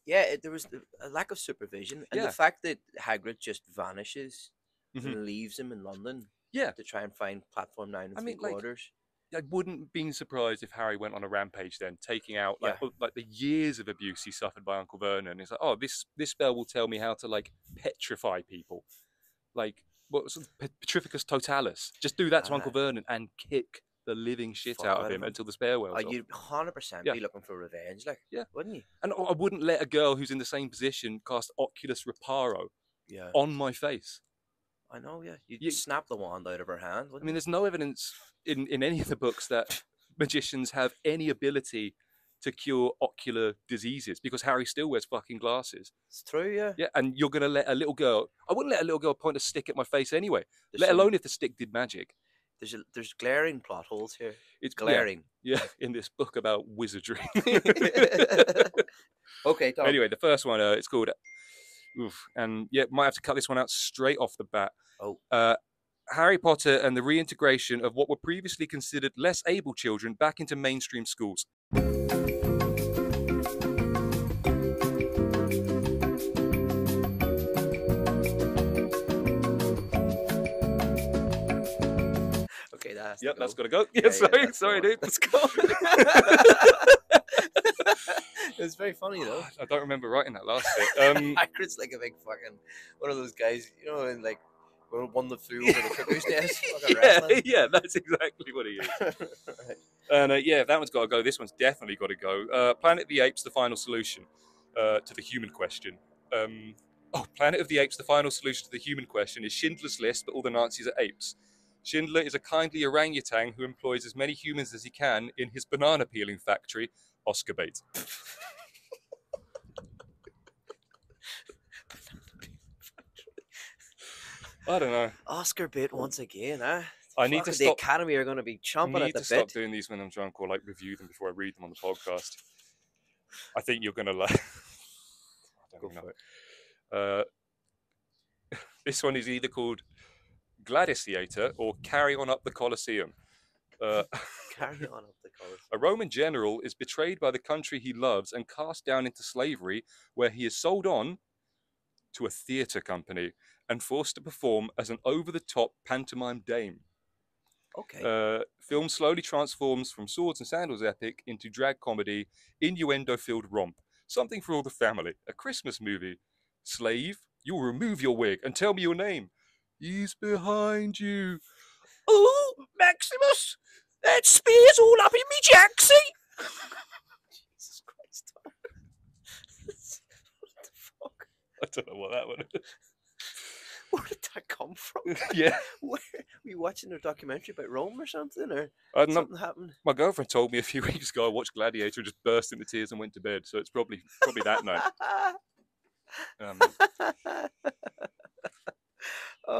Yeah, it, there was a lack of supervision, and Yeah. the fact that Hagrid just vanishes Mhm. and leaves him in London. Yeah. To try and find platform nine and I three mean, like, quarters. I wouldn't been surprised if Harry went on a rampage then, taking out like like the years of abuse he suffered by Uncle Vernon. It's like, oh, this this spell will tell me how to like petrify people, like what's Petrificus totalus. Just do that to Uncle. Vernon and kick the living shit Fuck out of him until the spare Oh, off. you'd hundred percent Yeah. be looking for revenge, like Yeah. wouldn't you? And I wouldn't let a girl who's in the same position cast Oculus Reparo Yeah. on my face. I know. Yeah, you'd You- snap the wand out of her hand. I Wouldn't mean, there's no evidence in, in any of the books that magicians have any ability to cure ocular diseases because Harry still wears fucking glasses. it's true. Yeah. Yeah, and you're gonna let a little girl. I wouldn't let a little girl point a stick at my face anyway. There's let some- alone if the stick did magic. There's a, there's glaring plot holes here. It's yeah, Glaring. Yeah, in this book about wizardry. okay, Tom. anyway, the first one, uh, it's called. Oof, and yeah, might have to cut this one out straight off the bat. Oh. Uh, Harry Potter and the reintegration of what were previously considered less able children back into mainstream schools. Has Yep, to that's go. got to go. Yeah, Yeah, yeah, sorry, that's sorry, the one. dude. Let's go. it's very funny though. I don't remember writing that last bit. Um, Hagrid's like a big fucking one of those guys, you know, and like one that flew over the cuckoo's nest. fucking yeah, wrestling. yeah, that's exactly what he is. Right. And uh, yeah, that one's got to go. This one's definitely got to go. Uh, Planet of the Apes: The Final Solution uh, to the Human Question. Um, oh, Planet of the Apes: The Final Solution to the Human Question is Schindler's List, but all the Nazis are apes. Schindler is a kindly orangutan who employs as many humans as he can in his banana peeling factory, Oscar bait. I don't know. Oscar bait once again, huh? I need to Fucking the stop. Academy are going to be chomping at the to stop doing these when I'm drunk, or like review them before I read them on the podcast. I think you're gonna like. I don't know. for it. Uh, this one is either called Gladiciator or Carry On Up the Colosseum. Uh, Carry on up the colours. a Roman general is betrayed by the country he loves and cast down into slavery, where he is sold on to a theatre company and forced to perform as an over-the-top pantomime dame. Okay. Uh, film slowly transforms from swords and sandals epic into drag comedy, innuendo-filled romp. Something for all the family. A Christmas movie. Slave, you'll remove your wig and tell me your name. He's behind you. Oh, Maximus! That spear's all up in me jacksie! Jesus Christ. what the fuck? I don't know what that one is. Where did that come from? yeah. Where were you watching a documentary about Rome or something, or I don't know. something happened? My girlfriend told me a few weeks ago I watched Gladiator and just burst into tears and went to bed. So it's probably probably that night. Um,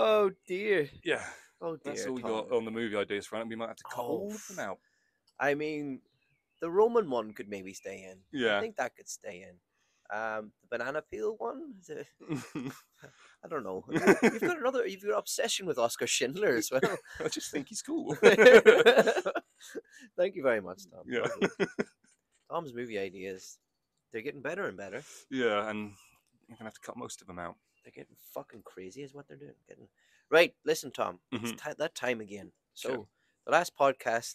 oh dear. yeah, Oh dear. that's all we got on the movie ideas front. We might have to cut all of them Oh, out. I mean, the Roman one could maybe stay in. Yeah. I think that could stay in. Um, the banana peel one. it- I don't know. You- You've got another. You've got obsession with Oscar Schindler as well. I just think he's cool. Thank you very much, Tom. Yeah. Tom's movie ideas, they're getting better and better. yeah, and I'm gonna have to cut most of them out. They're getting fucking crazy, is what they're doing. Getting right. Listen, Tom. Mhm. It's ti that time again. So Sure. the last podcast,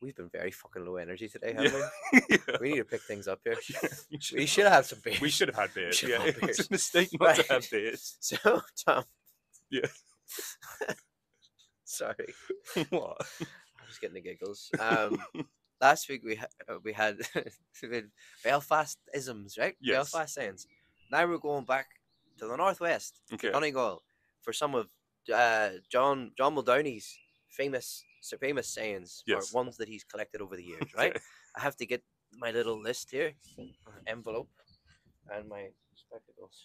we've been very fucking low energy today, haven't Yeah. we? Yeah. We need to pick things up here. we should, We should have had some beers. we should have had beers. Yeah, have had it was a mistake not Right. to have beers. So, Tom. Yeah. Sorry, what? I was getting the giggles. Um, last week we ha- uh, we had we had Belfast isms, right? Yes. Belfast sayings. Now we're going back to the northwest, Okay. Donegal, for some of uh, John John Muldowney's famous so famous sayings Yes. or ones that he's collected over the years. Right. Okay. I have to get my little list here, envelope, and my spectacles.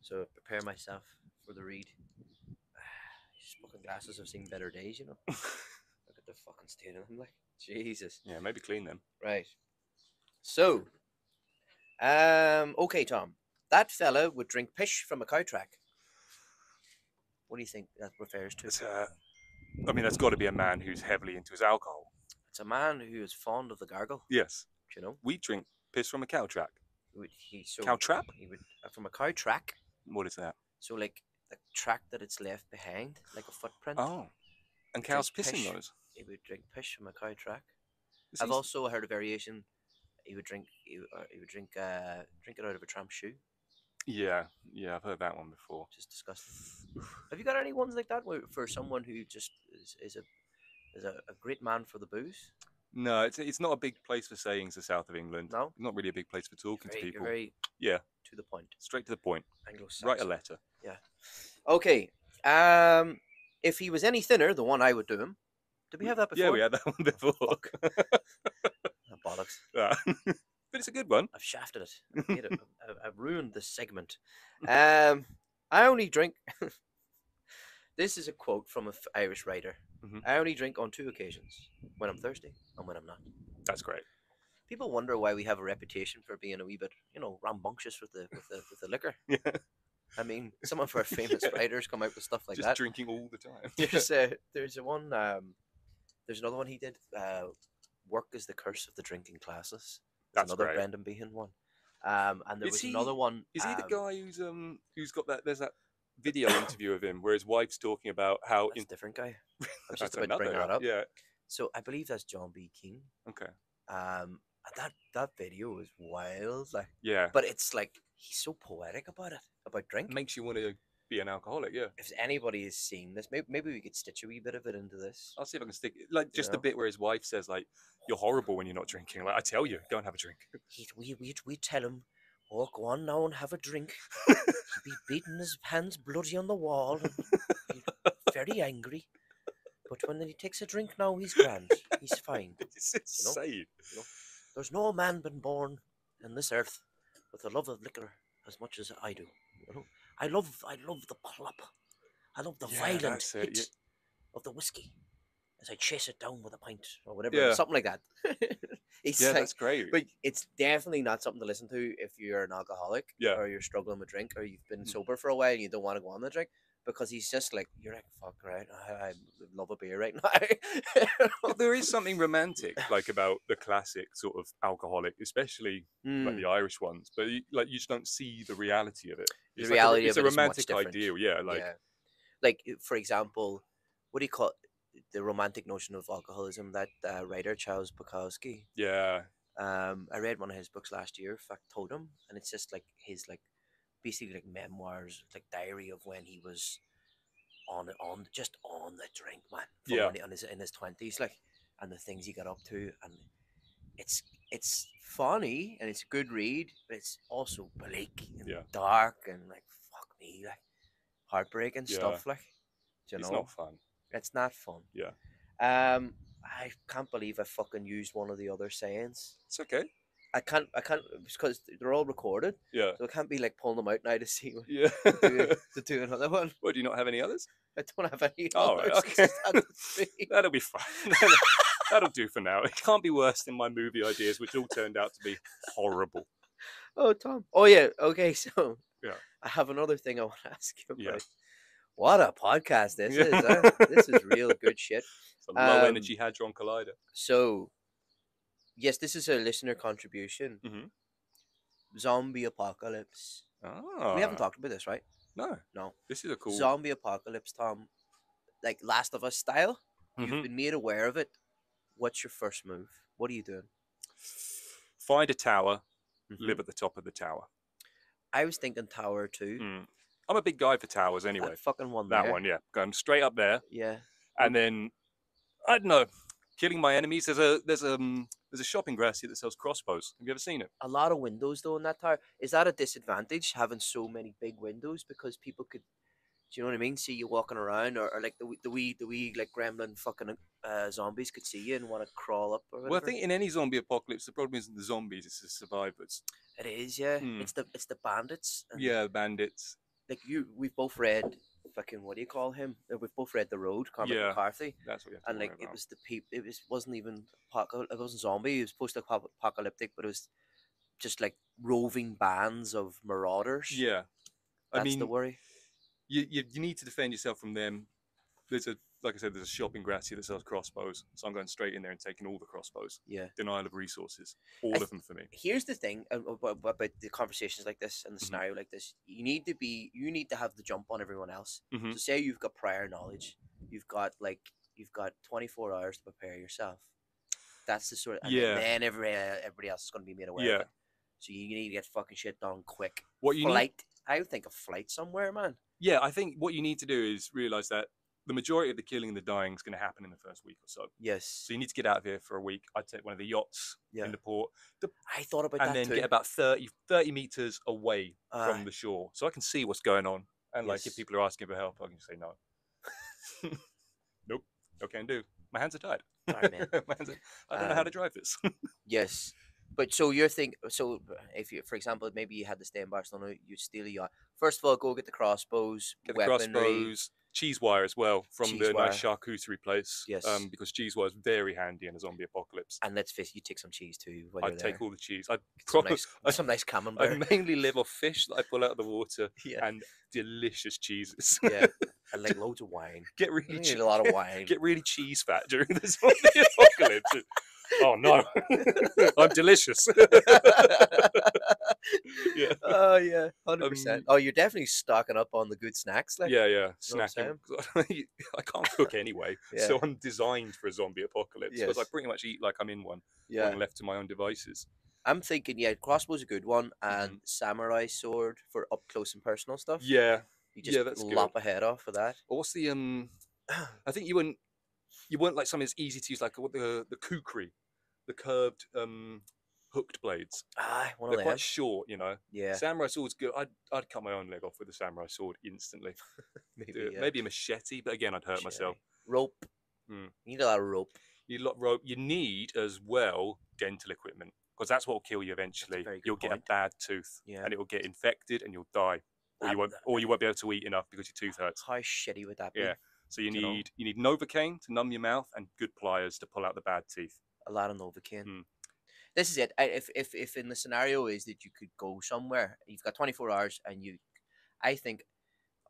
So prepare myself for the read. These fucking glasses have seen better days, you know. Look at the fucking state of them, like Jesus. Yeah, maybe clean them. Right. So, um, okay, Tom. That fella would drink pish from a cow track. What do you think that refers to? It's, uh, I mean, that's got to be a man who's heavily into his alcohol. It's a man who is fond of the gargle. Yes, You know, we drink piss from a cow track. He would he so Cow trap? He would uh, from a cow track. What is that? So like the track that it's left behind, like a footprint. Oh, and cows pissing pish. those. He would drink pish from a cow track. This I've also heard a variation. He would drink. He, would- uh, he would drink. Uh, drink it out of a tramp shoe. Yeah, yeah, I've heard that one before. Just is disgusting. Have you got any ones like that where, for someone who just is, is a is a, a great man for the booze? No, it's it's not a big place for sayings. The south of England. No? not really a big place for talking Very, to people. very Yeah, to the point. straight to the point. Anglo-Saxon. Write a letter. Yeah. Okay. Um, if he was any thinner, the one I would do him. Did we have that before? Yeah, we had that one before. Oh, bollocks. Yeah. but it's a good one. I've shafted it. I've, made it. I've, I've ruined this segment. Um, I only drink. this is a quote from an Irish writer. Mhm. I only drink on two occasions: when I'm thirsty and when I'm not. That's great. People wonder why we have a reputation for being a wee bit, you know, rambunctious with the with the, with the liquor. Yeah. I mean, some of our famous Yeah. writers come out with stuff like Just that. drinking all the time. There's a there's a one um, there's another one he did. Uh, Work is the curse of the drinking classes. That's another great. Brendan Behan one. Um, and there Is was he- another one. Is he the um, guy who's um who's got that? There's that video interview of him where his wife's talking about how That's in, a different guy. I was just about to bring that up. Yeah. So I believe that's John B. King. Okay. Um, that that video is wild. Like, Yeah. but it's like he's so poetic about it, about drink. Makes you want to be an alcoholic. Yeah. If anybody has seen this, maybe, maybe we could stitch a wee bit of it into this. I'll see if I can stick. Like just know? the bit where his wife says like, "You're horrible when you're not drinking." Like I tell you, go and have a drink. He, we, we, we tell him, oh, go on now and have a drink. He'd be beating his hands bloody on the wall very angry. But when he takes a drink now, he's grand. He's fine. it's know? insane. There's no man been born in this earth with the love of liquor as much as I do. You know? I love I love the plop. I love the Yeah, violent hit yeah. of the whiskey as I chase it down with a pint or whatever, Yeah. something like that. Yeah, like, that's great. but it's definitely not something to listen to if you're an alcoholic Yeah. or you're struggling with drink or you've been Mhm. sober for a while and you don't want to go on the drink because he's just like you're like fuck right I, I love a beer right now. There is something romantic like about the classic sort of alcoholic, especially like Mm, the Irish ones. But you, like you just don't see the reality of it. The It's like a- reality it's of a it romantic ideal. Yeah. Like yeah. like for example, what do you call the romantic notion of alcoholism? That uh, writer Charles Bukowski. yeah. Um, I read one of his books last year, Factotum, and it's just like his like basically like memoirs, like diary of when he was on on just on the drink, man. Yeah. he- on his in his twenties, like, and the things he got up to, and it's it's funny and it's a good read, but it's also bleak and Yeah. dark and like fuck me, like heartbreaking Yeah. stuff, like. Do you It's know? not fun. It's not fun. Yeah. Um, I can't believe I fucking used one of the other sayings. It's okay. I can't. I can't because they're all recorded, Yeah. so I can't be like pulling them out now to see what, Yeah. to, do, to do another one. What, do you not have any others? I don't have any. Oh, right, okay. just had the three. That'll be fine. That'll do for now. It can't be worse than my movie ideas, which all turned out to be horrible. oh, Tom. Oh yeah. Okay. So Yeah. I have another thing I want to ask you about. Yeah. What a podcast this is. Huh? This is real good shit. It's a low Um, energy hadron collider. So, yes, this is a listener contribution. Mhm. Zombie apocalypse. Ah, We haven't talked about this, right? No, No. This is a cool. Zombie apocalypse, Tom. Like Last of Us style. Mhm. You've been made aware of it. What's your first move? What are you doing? Find a tower, Mhm. live at the top of the tower. I was thinking Tower too. Mm. I'm a big guy for towers anyway. That fucking one That there. one, yeah, going straight up there, Yeah. and then I don't know, killing my enemies. There's a there's a um, there's a shopping grass here that sells crossbows. Have you ever seen it? A lot of windows though in that tower. Is that a disadvantage having so many big windows because people could do you know what I mean? See you walking around, or, or like the the wee the wee like gremlin fucking uh, zombies could see you and want to crawl up. Or Well, I think in any zombie apocalypse, the problem isn't the zombies; it's the survivors. it is. Yeah, Hmm. it's the it's the bandits. and, Yeah, bandits. like you, we've both read fucking what do you call him? Uh, We've both read The Road, Cormac Yeah. McCarthy, That's what you have to and like it was the people. It was wasn't even it wasn't zombie. It was post apocalyptic, but it was just like roving bands of marauders. Yeah, that's I mean, the worry. you, you you need to defend yourself from them. There's a like I said, there's a shopping grass here that sells crossbows, so I'm going straight in there and taking all the crossbows. Yeah. Denial of resources, all th- of them for me. Here's the thing uh, about, about the conversations like this and the Mhm. scenario like this. You need to be. You need to have the jump on everyone else. hmm So say you've got prior knowledge, you've got like you've got 24 hours to prepare yourself. That's the sort of and Yeah. Then every uh, everybody else is going to be made aware Yeah. of it. So you need to get fucking shit done quick. What you need. I would think a flight somewhere, man. yeah, I think what you need to do is realize that the majority of the killing and the dying is going to happen in the first week or so. Yes. So you need to get out of here for a week. I'd take one of the yachts Yeah. in the port I thought about and that then too. get about 30, 30 meters away Aye. from the shore, so I can see what's going on. And like, if people are asking for help, I can just say no. nope, no can do. My hands are tied. Sorry, man. My hands are- I don't know how Um, to drive this. Yes. But so you're thinking, so uh, if you for example maybe you had to stay in Barcelona, you steal a yacht. First of all, go get the crossbows, Get the weaponry. crossbows, cheese wire as well from Cheese the wire. nice charcuterie place. Yes. Um, because cheese wire is very handy in a zombie apocalypse. And let's face you take some cheese too I'd take all the cheese. I'd Get some nice, I- some nice I mainly live off fish that I pull out of the water yeah. and delicious cheeses. yeah. And like loads of wine. get really need che- a lot of wine. get really cheese fat during the zombie apocalypse. oh no, I'm delicious. yeah, oh yeah, hundred percent. Um, Oh, you're definitely stocking up on the good snacks. Like yeah, yeah. snacking. I'm Snacking. 'cause I can't cook anyway, Yeah. so I'm designed for a zombie apocalypse because I pretty much eat like I'm in one yeah. I'm left to my own devices. I'm thinking, yeah, crossbow's a good one, Mm-hmm. and samurai sword for up close and personal stuff. Yeah. you just yeah, that's good. lop a head off with that. Or what's the um? I think you wouldn't you weren't like something that's easy to use, like what the the kukri, the curved um hooked blades. Ah, one They're of them. quite short, you know. Yeah, Samurai sword's good. I'd I'd cut my own leg off with a samurai sword instantly. maybe. Yeah. Maybe a machete, but again, I'd hurt myself. Rope. Mm. You need a lot of rope. You need a lot of rope. You need as well dental equipment because that's what will kill you eventually. You'll get a bad tooth, Yeah. and it will get infected, and you'll die, or That- you won't, or you won't be able to eat enough because your tooth hurts. How shitty would that be? Yeah. So you you know? need you need Novocaine to numb your mouth and good pliers to pull out the bad teeth. A lot of Novocaine. Mm. This is it. I, if if if in the scenario is that you could go somewhere, you've got 24 hours, and you, I think,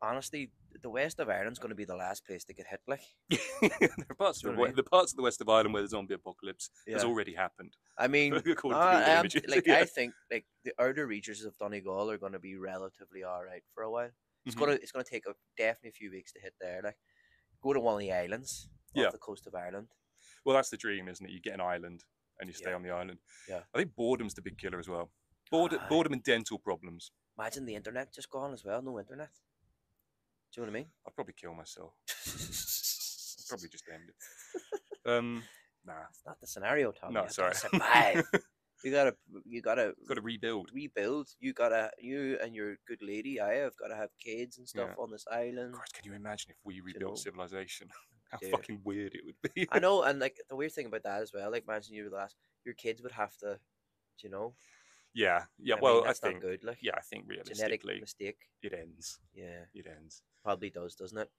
honestly, the west of Ireland's going to be the last place to get hit. Like, there are parts of the, what I we- mean? the parts of the west of Ireland where the zombie apocalypse has already happened. I mean, according Uh, to Images. like yeah. I think like the outer reaches of Donegal are going to be relatively all right for a while. It's Mhm. gonna it's gonna take a, definitely a few weeks to hit there. Like go to one of the islands Yeah. off the coast of Ireland. Well, that's the dream, isn't it? You get an island and you stay Yeah. on the island. Yeah. I think boredom's the big killer as well. Boredom, Aye. boredom and dental problems. Imagine the internet just gone as well. No internet. Do you know what I mean? I'd probably kill myself. I'd probably just end it. Um, nah, That's not the scenario, Tom. no, you sorry. Gotta survive. you gotta you gotta Got to rebuild. rebuild. You gotta you and your good lady I have gotta have kids and stuff Yeah. on this island. Christ, can you imagine if we rebuilt know. civilization? How fucking weird it would be. I know, and like the weird thing about that as well, like imagine you were the last your kids would have to you know. yeah, yeah. I mean, well, I that's not good. Like Yeah, I think genetic realistically, mistake. it ends. Yeah, It ends. probably does, doesn't it?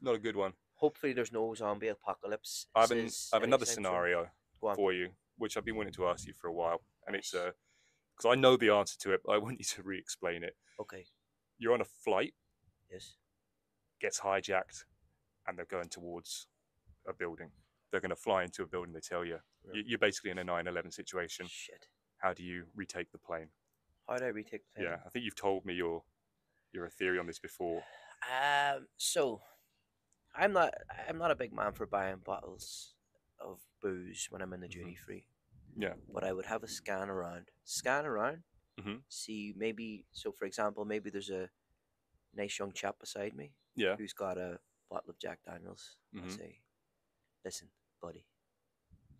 Not a good one. Hopefully, there's no zombie apocalypse. I have, an, I have another scenario for you, which I've been wanting to ask you for a while, and it's uh, because I know the answer to it, but I want you to re-explain it. Okay. You're on a flight, Yes. gets hijacked, and they're going towards a building. They're going to fly into a building. They tell you you're basically in a 9/11 situation. Shit. How do you retake the plane? How do I retake the plane? Yeah, I think you've told me your your theory on this before. Um. So, I'm not. I'm not a big man for buying bottles of booze when I'm in the Mhm. duty free. Yeah. But I would have a scan around. Scan around. Mhm. See, maybe. So, for example, maybe there's a nice young chap beside me Yeah. who's got a bottle of Jack Daniels. I Mhm. say, listen, buddy,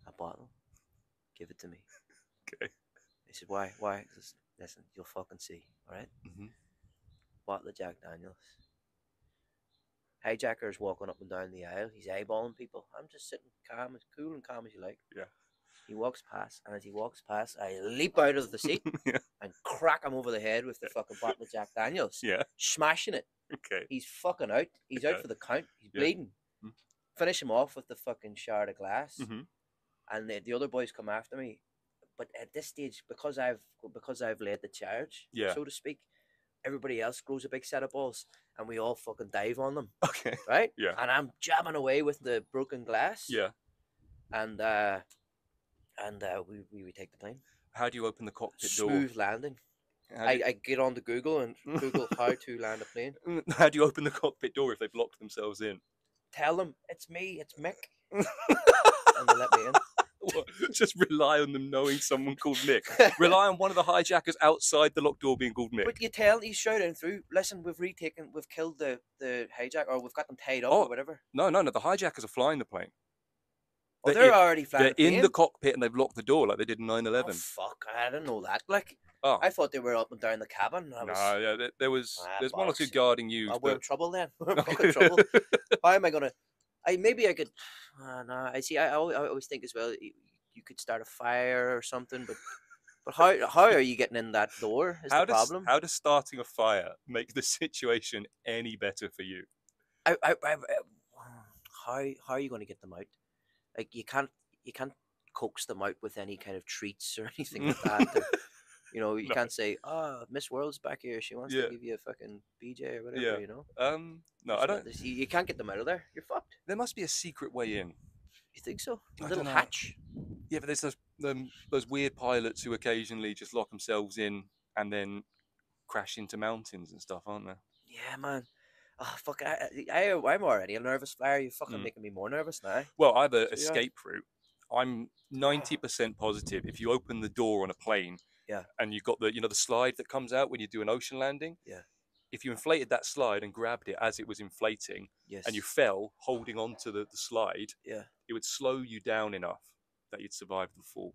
a bottle. Give it to me. Okay. He said, why? Why? Says, listen, you'll fucking see. All right. hmm bottle of Jack Daniels. Hijacker's walking up and down the aisle. He's eyeballing people. I'm just sitting calm, as cool and calm as you like. Yeah. He walks past, and as he walks past, I leap out of the seat yeah. and crack him over the head with the fucking bottle of Jack Daniels, Yeah. smashing it. Okay. He's fucking out. He's out for the count. He's Yeah. bleeding. Mm. Finish him off with the fucking shard of glass, Mhm. and the, the other boys come after me. But at this stage, because I've because I've led the charge, Yeah. so to speak, everybody else grows a big set of balls, and we all fucking dive on them, Okay. right? Yeah. And I'm jamming away with the broken glass. Yeah. And uh, and uh, we we take the plane. How do you open the cockpit door? Smooth landing. I, do, I get on to Google and Google how to land a plane. Mm, how do you open the cockpit door if they've locked themselves in? Tell them it's me, it's Mick, and they let me in. What, Just rely on them knowing someone called Mick. Rely on one of the hijackers outside the locked door being called Nick. But you tell he's shouting through. Listen, we've retaken, we've killed the the hijack, or we've got them tied up, Oh, or whatever. No, no, no. The hijackers are flying the plane. Oh, they're in- already flying. They're the in the cockpit and they've locked the door like they did in 9 Oh, 11. fuck! I didn't know that. Like, Oh, I thought they were up and down the cabin. No, yeah, there, there was. Ah, there's one or two guarding you. oh, we're in trouble then. We're in trouble. How am I gonna? I maybe I could. Uh, no, I see. I, I always think as well. You, you could start a fire or something, but but how how are you getting in that door? Is how the does problem? how does starting a fire make the situation any better for you? I, I, I, I- how how are you going to get them out? Like you can't you can't coax them out with any kind of treats or anything like that. or, you know, you No. can't say, "Oh, Miss World's back here. She wants Yeah. to give you a fucking BJ or whatever." Yeah. You know, Um, no, There's I don't. You, you can't get them out of there. You're fucked. There must be a secret way in. You think so? A I little hatch. Yeah, but there's those um, those weird pilots who occasionally just lock themselves in and then crash into mountains and stuff, aren't there? Yeah, man. Oh fuck! I, I I'm already a nervous flyer. You're fucking Mm. making me more nervous now. Well, I have an So, yeah. escape route. I'm 90% positive if you open the door on a plane Yeah. and you've got the you know the slide that comes out when you do an ocean landing. Yeah. If you inflated that slide and grabbed it as it was inflating Yes. and you fell holding onto the, the slide, Yeah. it would slow you down enough that you'd survive the fall.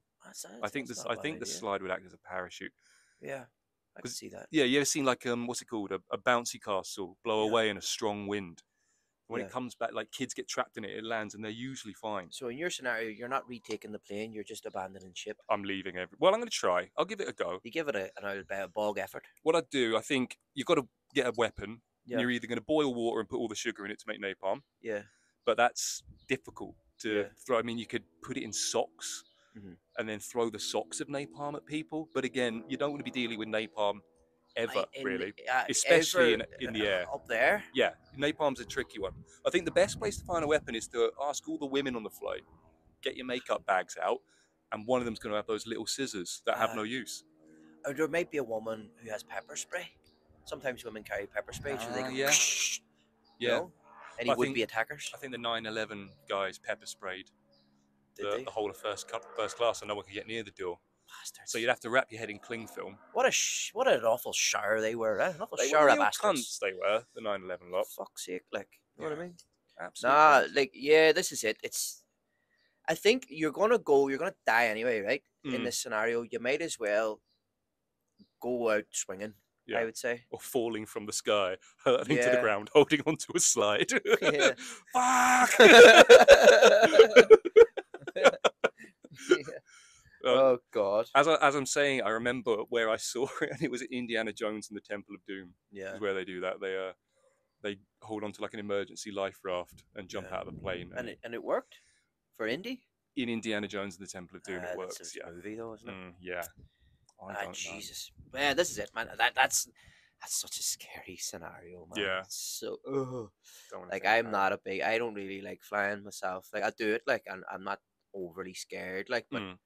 I think this I think the slide would act as a parachute. Yeah, I can see that. Yeah, you ever seen like um what's it called? A, a bouncy castle blow Yeah. away in a strong wind. When Yeah. it comes back, like kids get trapped in it, it lands and they're usually fine. So in your scenario, you're not retaking the plane. You're just abandoning ship. I'm leaving every. Well, I'm going to try. I'll give it a go. You give it a, an old a bog effort. What I do, I think you've got to get a weapon. Yeah. You're either going to boil water and put all the sugar in it to make napalm, Yeah. but that's difficult to Yeah. throw. I mean, you could put it in socks Mhm. and then throw the socks of napalm at people. But again, you don't want to be dealing with napalm ever, I- in- really. uh, especially in- ever, in the uh, air. Up there. Yeah, napalm's a tricky one. I think the best place to find a weapon is to ask all the women on the flight, get your makeup bags out, and one of them's going to have those little scissors that have Ah. no use. Or there might be a woman who has pepper spray. Sometimes women carry pepper spray, so they Ah, can. yeah. You Yeah, know? Any would be attackers. I think the 9/11 guys pepper sprayed the, the whole of first cu- first class, and no one could get near the door. Bastards. So you'd have to wrap your head in cling film. What a sh- what an awful shower they were. Eh? An awful They shower were of real bastards. cunts. They were the 9/11 lot. Fuck's sake, like you know what I mean? Absolutely. Nah, like yeah, this is it. It's. I think you're gonna go. You're gonna die anyway, right? In Mm. this scenario, you might as well go out swinging. Yeah. I would say. or falling from the sky, hurtling to the ground, holding onto a slide. Yeah. Fuck! Oh God. as, I, as I'm saying, I remember where I saw it, and it was Indiana Jones and the Temple of Doom. Yeah. Is where they do that. They uh, they hold onto like an emergency life raft and jump Yeah. out of a plane. And it and it worked for Indy. in Indiana Jones and the Temple of Doom, Ah, it that's works. a Yeah. movie though, isn't it? Mm, yeah. I Ah, know. Jesus. Yeah, this is it, man. That that's that's such a scary scenario, man. Yeah. It's so ugh. Don't like I'm it. not a big. I don't really like flying myself. Like I do it. Like I'm, I'm not overly scared. Like, but Mm,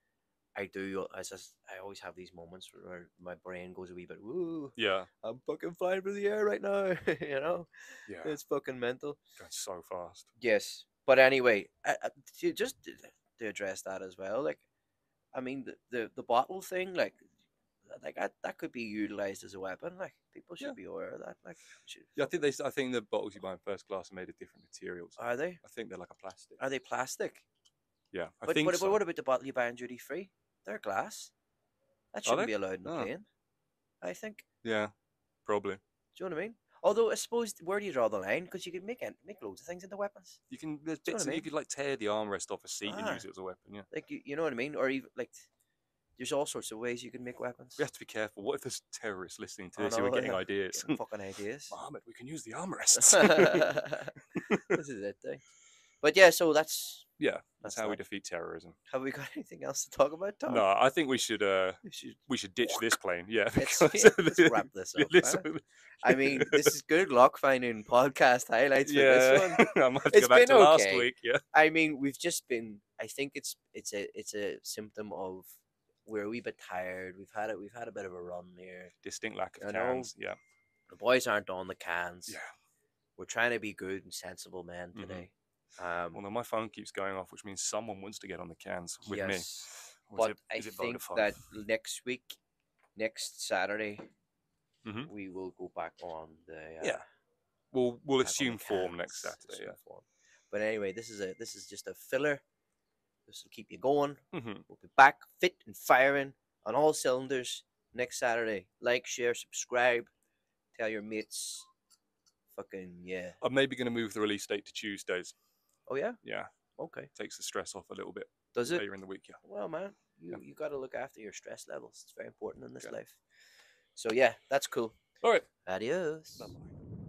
I do. As just, I always have these moments where my brain goes a wee bit. Woo! yeah, I'm fucking flying through the air right now. you know, yeah, it's fucking mental. going so fast. Yes, but anyway, I, I, just to- to address that as well, like, I mean, the the, the bottle thing, like, like that, that could be utilized as a weapon. Like, people should Yeah. be aware of that. Like, should, Yeah, I think they. I think the bottles you buy in first class are made of different materials. are they I think they're like a plastic. are they plastic? Yeah, I but think but, so. but what about the bottle you buy in duty free? They're glass. That shouldn't be allowed in the Oh. plane. I think. Yeah, probably. Do you know what I mean? Although I suppose where do you draw the line? Because you could make an- make loads of things into weapons. You can. There's Do you know bits I that you could like tear the armrest off a seat and Ah. use it as a weapon. Yeah, Like you, you know what I mean? Or even like, there's all sorts of ways you can make weapons. we have to be careful. What if there's terrorists listening to this who are getting ideas? Getting fucking ideas. Mohammed, we can use the armrests. this is it, thing. But yeah, so that's yeah, That's that's how we defeat terrorism. have we got anything else to talk about, Tom? No, I think we should. uh We should- We should ditch this plane. Yeah, Let's, because- yeah, let's wrap this up. this one- I mean, this is good luck finding podcast highlights for yeah, this one. I might have to It's go back been to last okay. week. Yeah, I mean, we've just been. I think it's it's a it's a symptom of we're a wee bit tired. We've had it. We've had a bit of a run here. distinct lack of know. cans. Yeah, The boys aren't on the cans. yeah. We're trying to be good and sensible men Mhm. today. Um, Well, no, my phone keeps going off, which means someone wants to get on the cans with me. yes, Or but it- I think Vodafone? that next week, next Saturday, Mhm. we will go back on the uh, Yeah, we'll we'll back on the assume form next Saturday. assume form. But anyway, this is a this is just a filler. This will keep you going. Yeah. hmm We'll be back fit and firing on all cylinders next Saturday. Like, share, subscribe, tell your mates. Fucking yeah. I'm maybe going to move the release date to Tuesdays. Oh yeah. Yeah, Okay. takes the stress off a little bit Does it? later in the week. Yeah. Well, man, you Yeah. you got to look after your stress levels. It's very important in this life. So yeah, that's cool. All right. Adios. Bye bye.